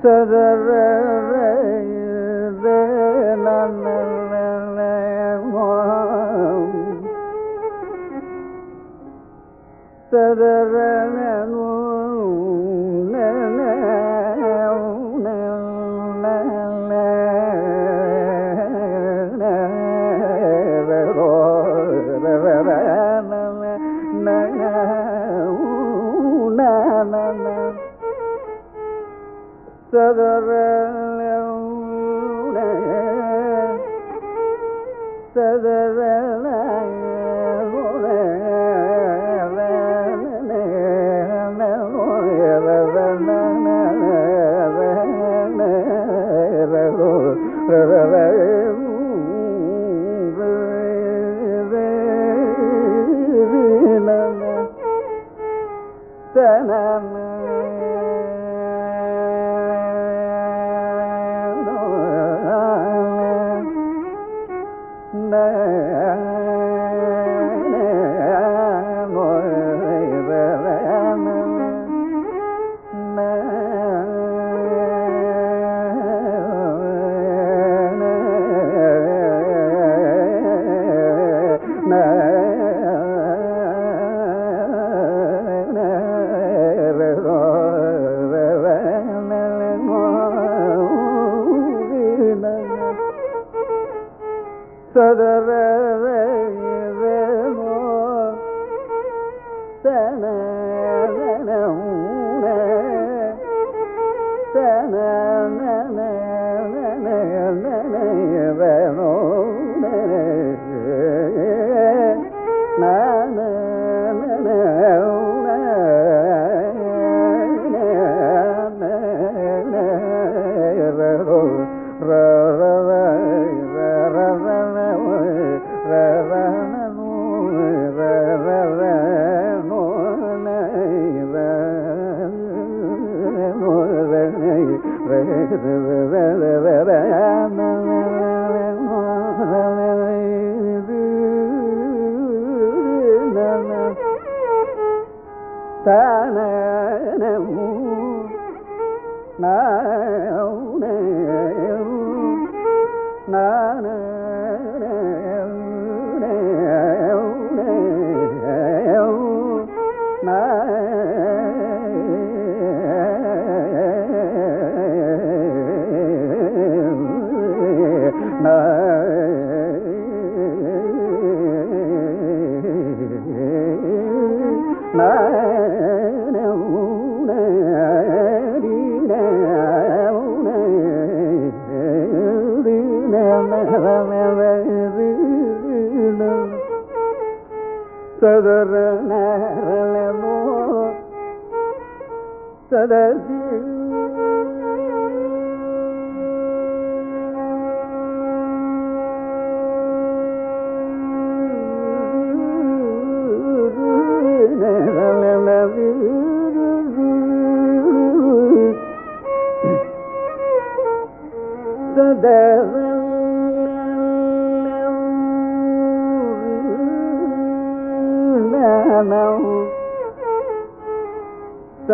sir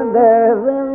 and there's an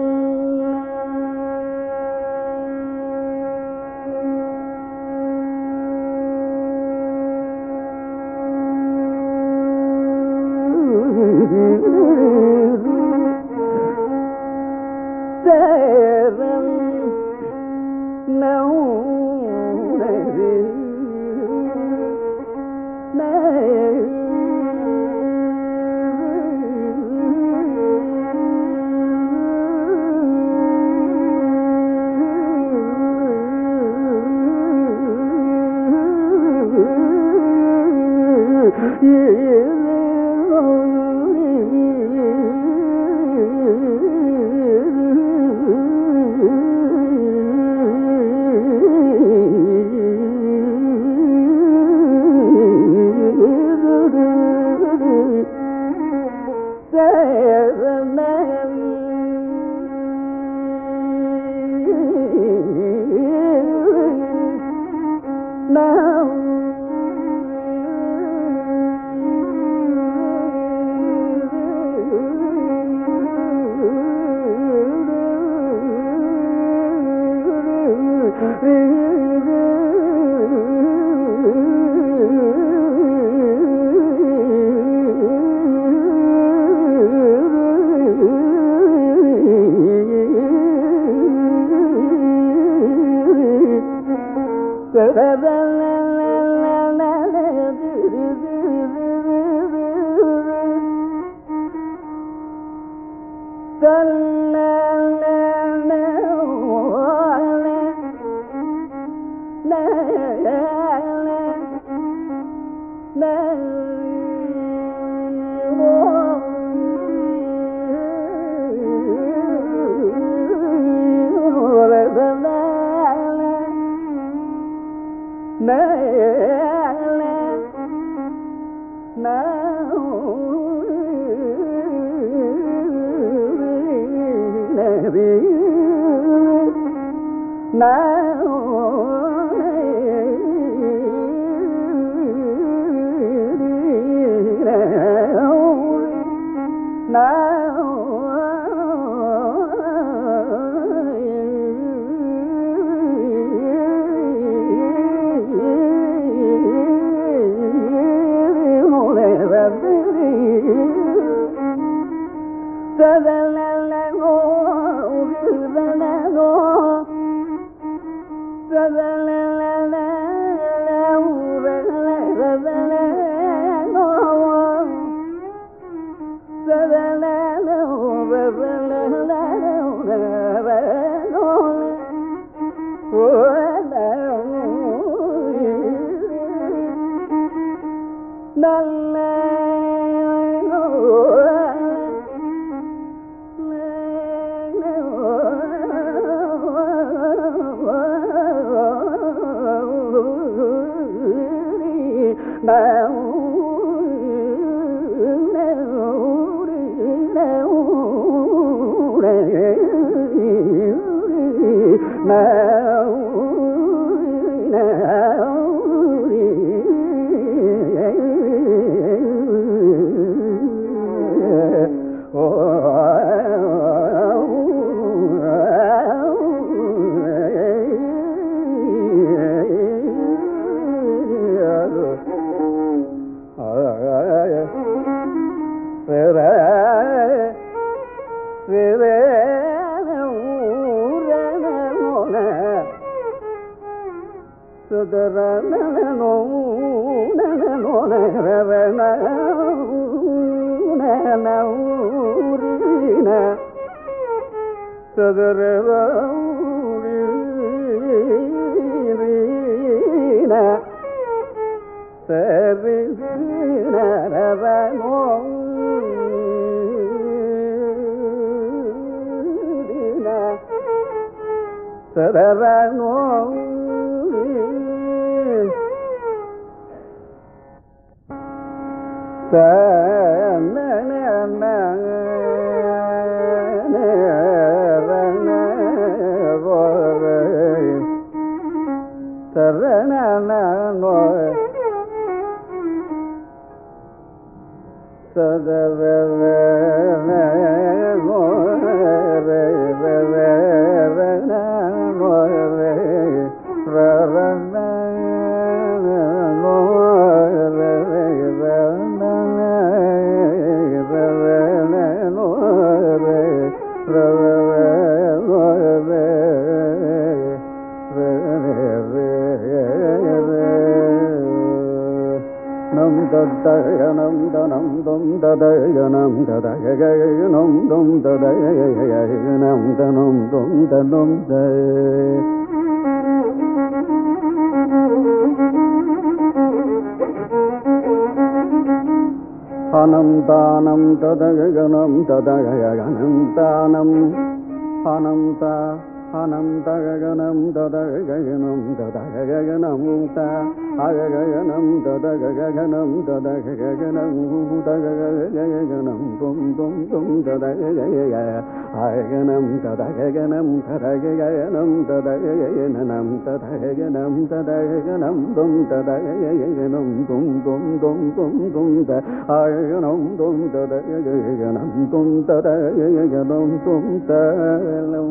Now. Sadarana, sadarana, sadarana, sadarana, ಸದವ దదయనం దనం దం దదయనం దదయయనం దం దదయయనం దనం దం దనం దయ అనంతానం తదగగనం తదగగనంతానం అనంత అనంతగగనం తదగగనం తదగగనంత అగగగనం దదగగనం దదగగనం దదగగనం తుం తుం తుం దదగగ అగగనం దదగగనం దదగగనం దదగగనం దదగగనం దదగగనం తుం దదగగనం తుం తుం తుం తుం తుం అగగనం తుం దదగగనం తుం దదగగనం తుం తలం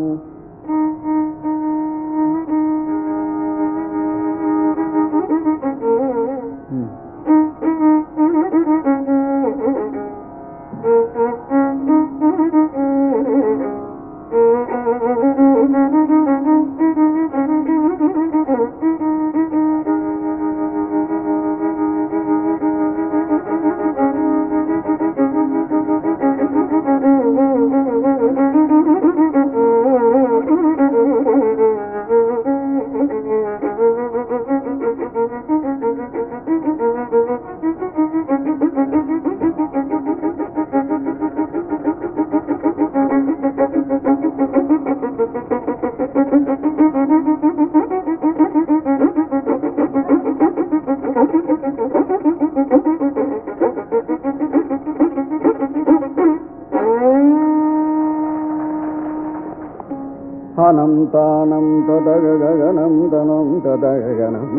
தானம் ததககனம் தனம் ததகனம்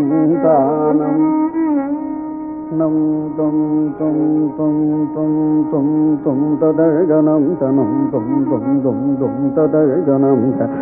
தானம் நம் தும் தும் தும் தும் தும் தும் ததகனம் தனம் தும் தும் தும் தும் ததகனம் த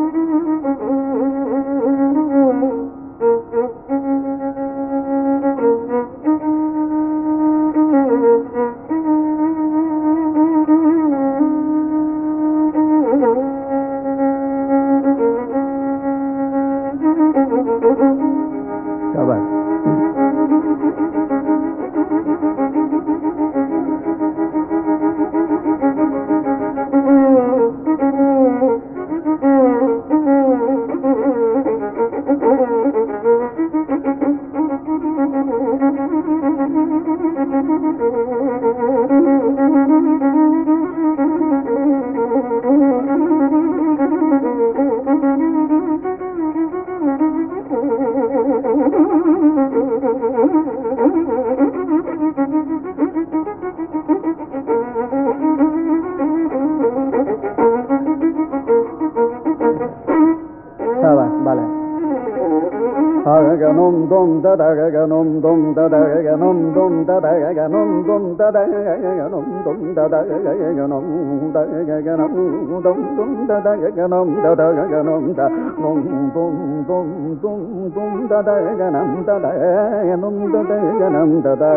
ta ta ga ga num dum ta ta ga ga num dum ta ta ga ga num dum ta ta ga ga num dum ta ta ga ga ga num ta ga ga num dum dum ta ta ga ga num ta ta ga ga num ta num dum dum dum dum ta ta ga ga num ta ta ga num ta ta ga num ta ta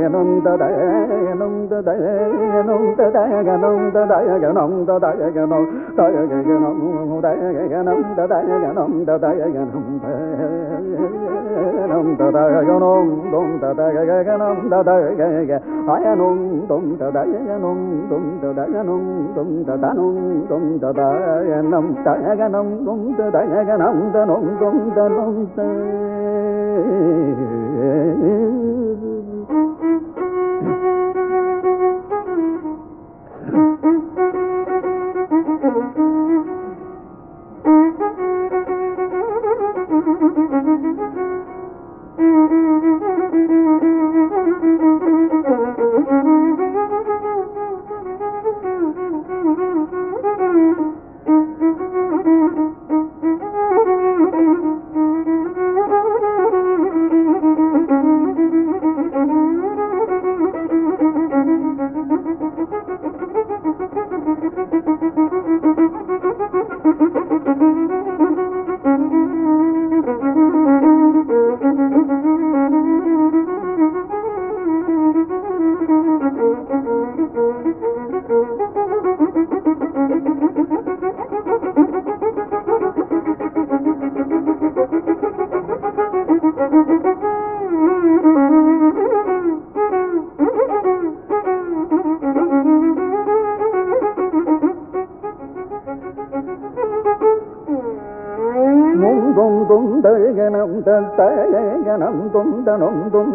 ga num ta ta ga num ta ta ga num ta ta ga num ta ta ga num ta ta ga num ta ga ga num ta ga ga num ta ta ga num ta ta ga num ta da da ga num dum da da ga ga num da da ga ga aya num dum da da ga num dum da da ga num dum da da num dum da da ga num da ga num dum da da ga num da num dum da num da Thank you.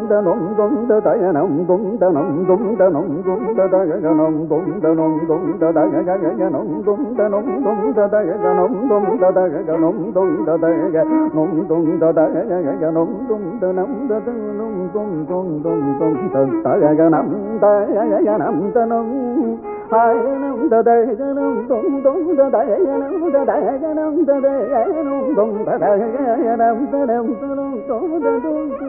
దుండనం దుండ దయనం దుండనం దుండనం దుండ దయగనం దుండనం దుండ దయగనం దుండనం దుండ దయగనం దుండ దయగనం దుండ దయగనం దుండ దయగనం దుండనం దయగనం దుండం దుండం దయగనం దయగనం దనం ఆయనం దదయనం దొం దొం దదయనం దదయనం దదయనం దొం దదయనం దనం దనం దొం దొం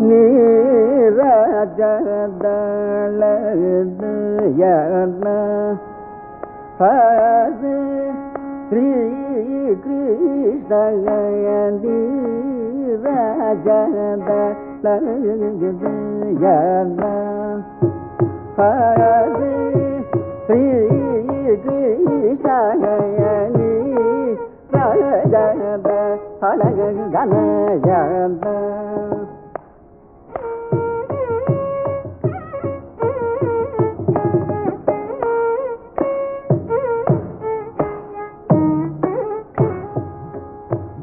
Nee ra jar dalad. Narayana Hare Shri Krishna Gayandi Rajanda Narayana Hare Shri Krishna Gayandi Rajanda Hare Ganayanda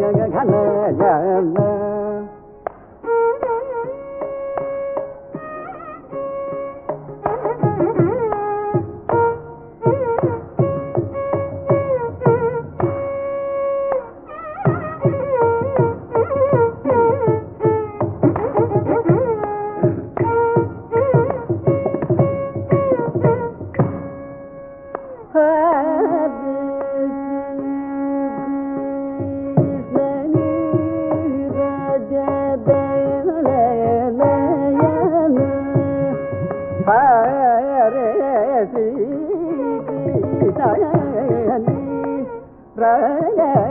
घन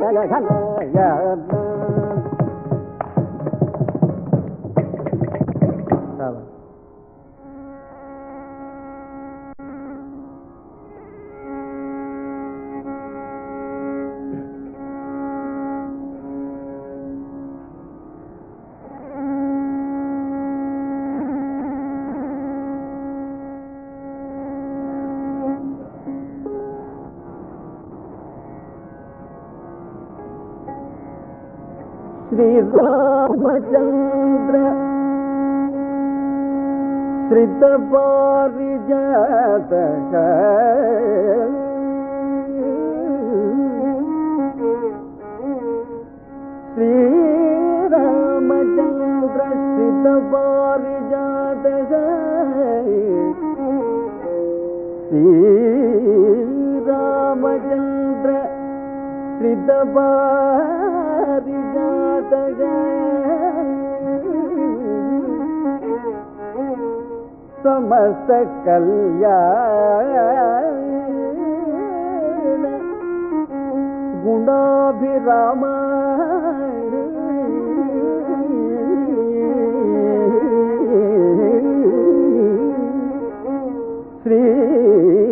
来来看 రామచంద్ర శ్రిత పారిజాత శ్రీరామచంద్ర శ్రిత పారిజాత శ్రీరామచంద్ర శ్రిత పారి समस्त कल्याण। गुणाभिराम श्री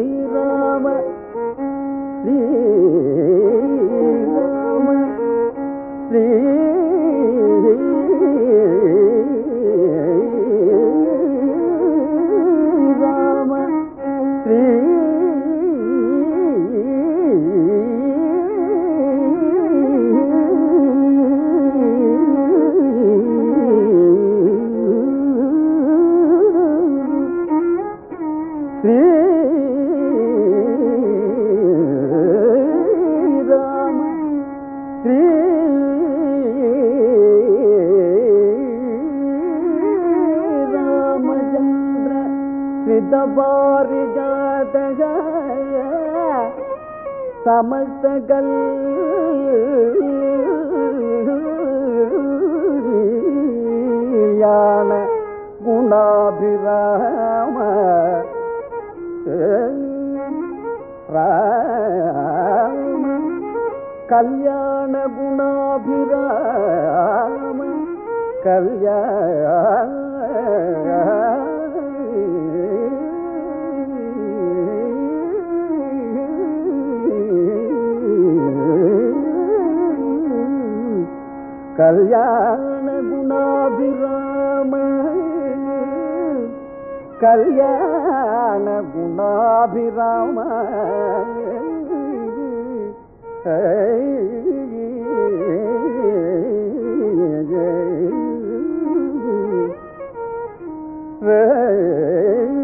பாரிஜாதக சமஸ்தகல் யான குணாபிராம கல்யாண குணாபிராம கல்யாண கல்யாண குணாபிராம கல்யாண குணாபிராம Hey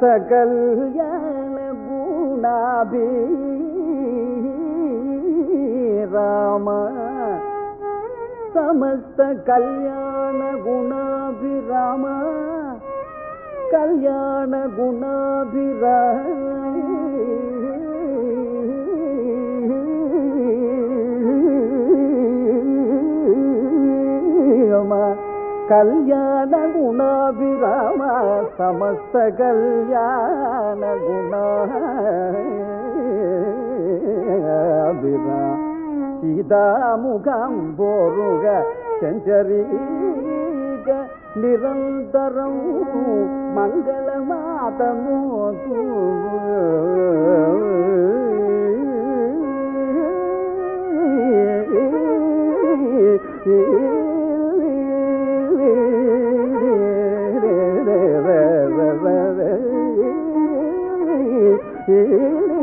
சகல்யாண குணாபி ராம சமஸ்த கல்யாண குணாபிராம கல்யாண குணாபிராம கல்யாண குணாபிராம சமஸ்த கல்யாண குணாபிரா. சீதாமுகம் போருக செஞ்சரீக நிரந்தரம் மங்கள மாதமோ தூ see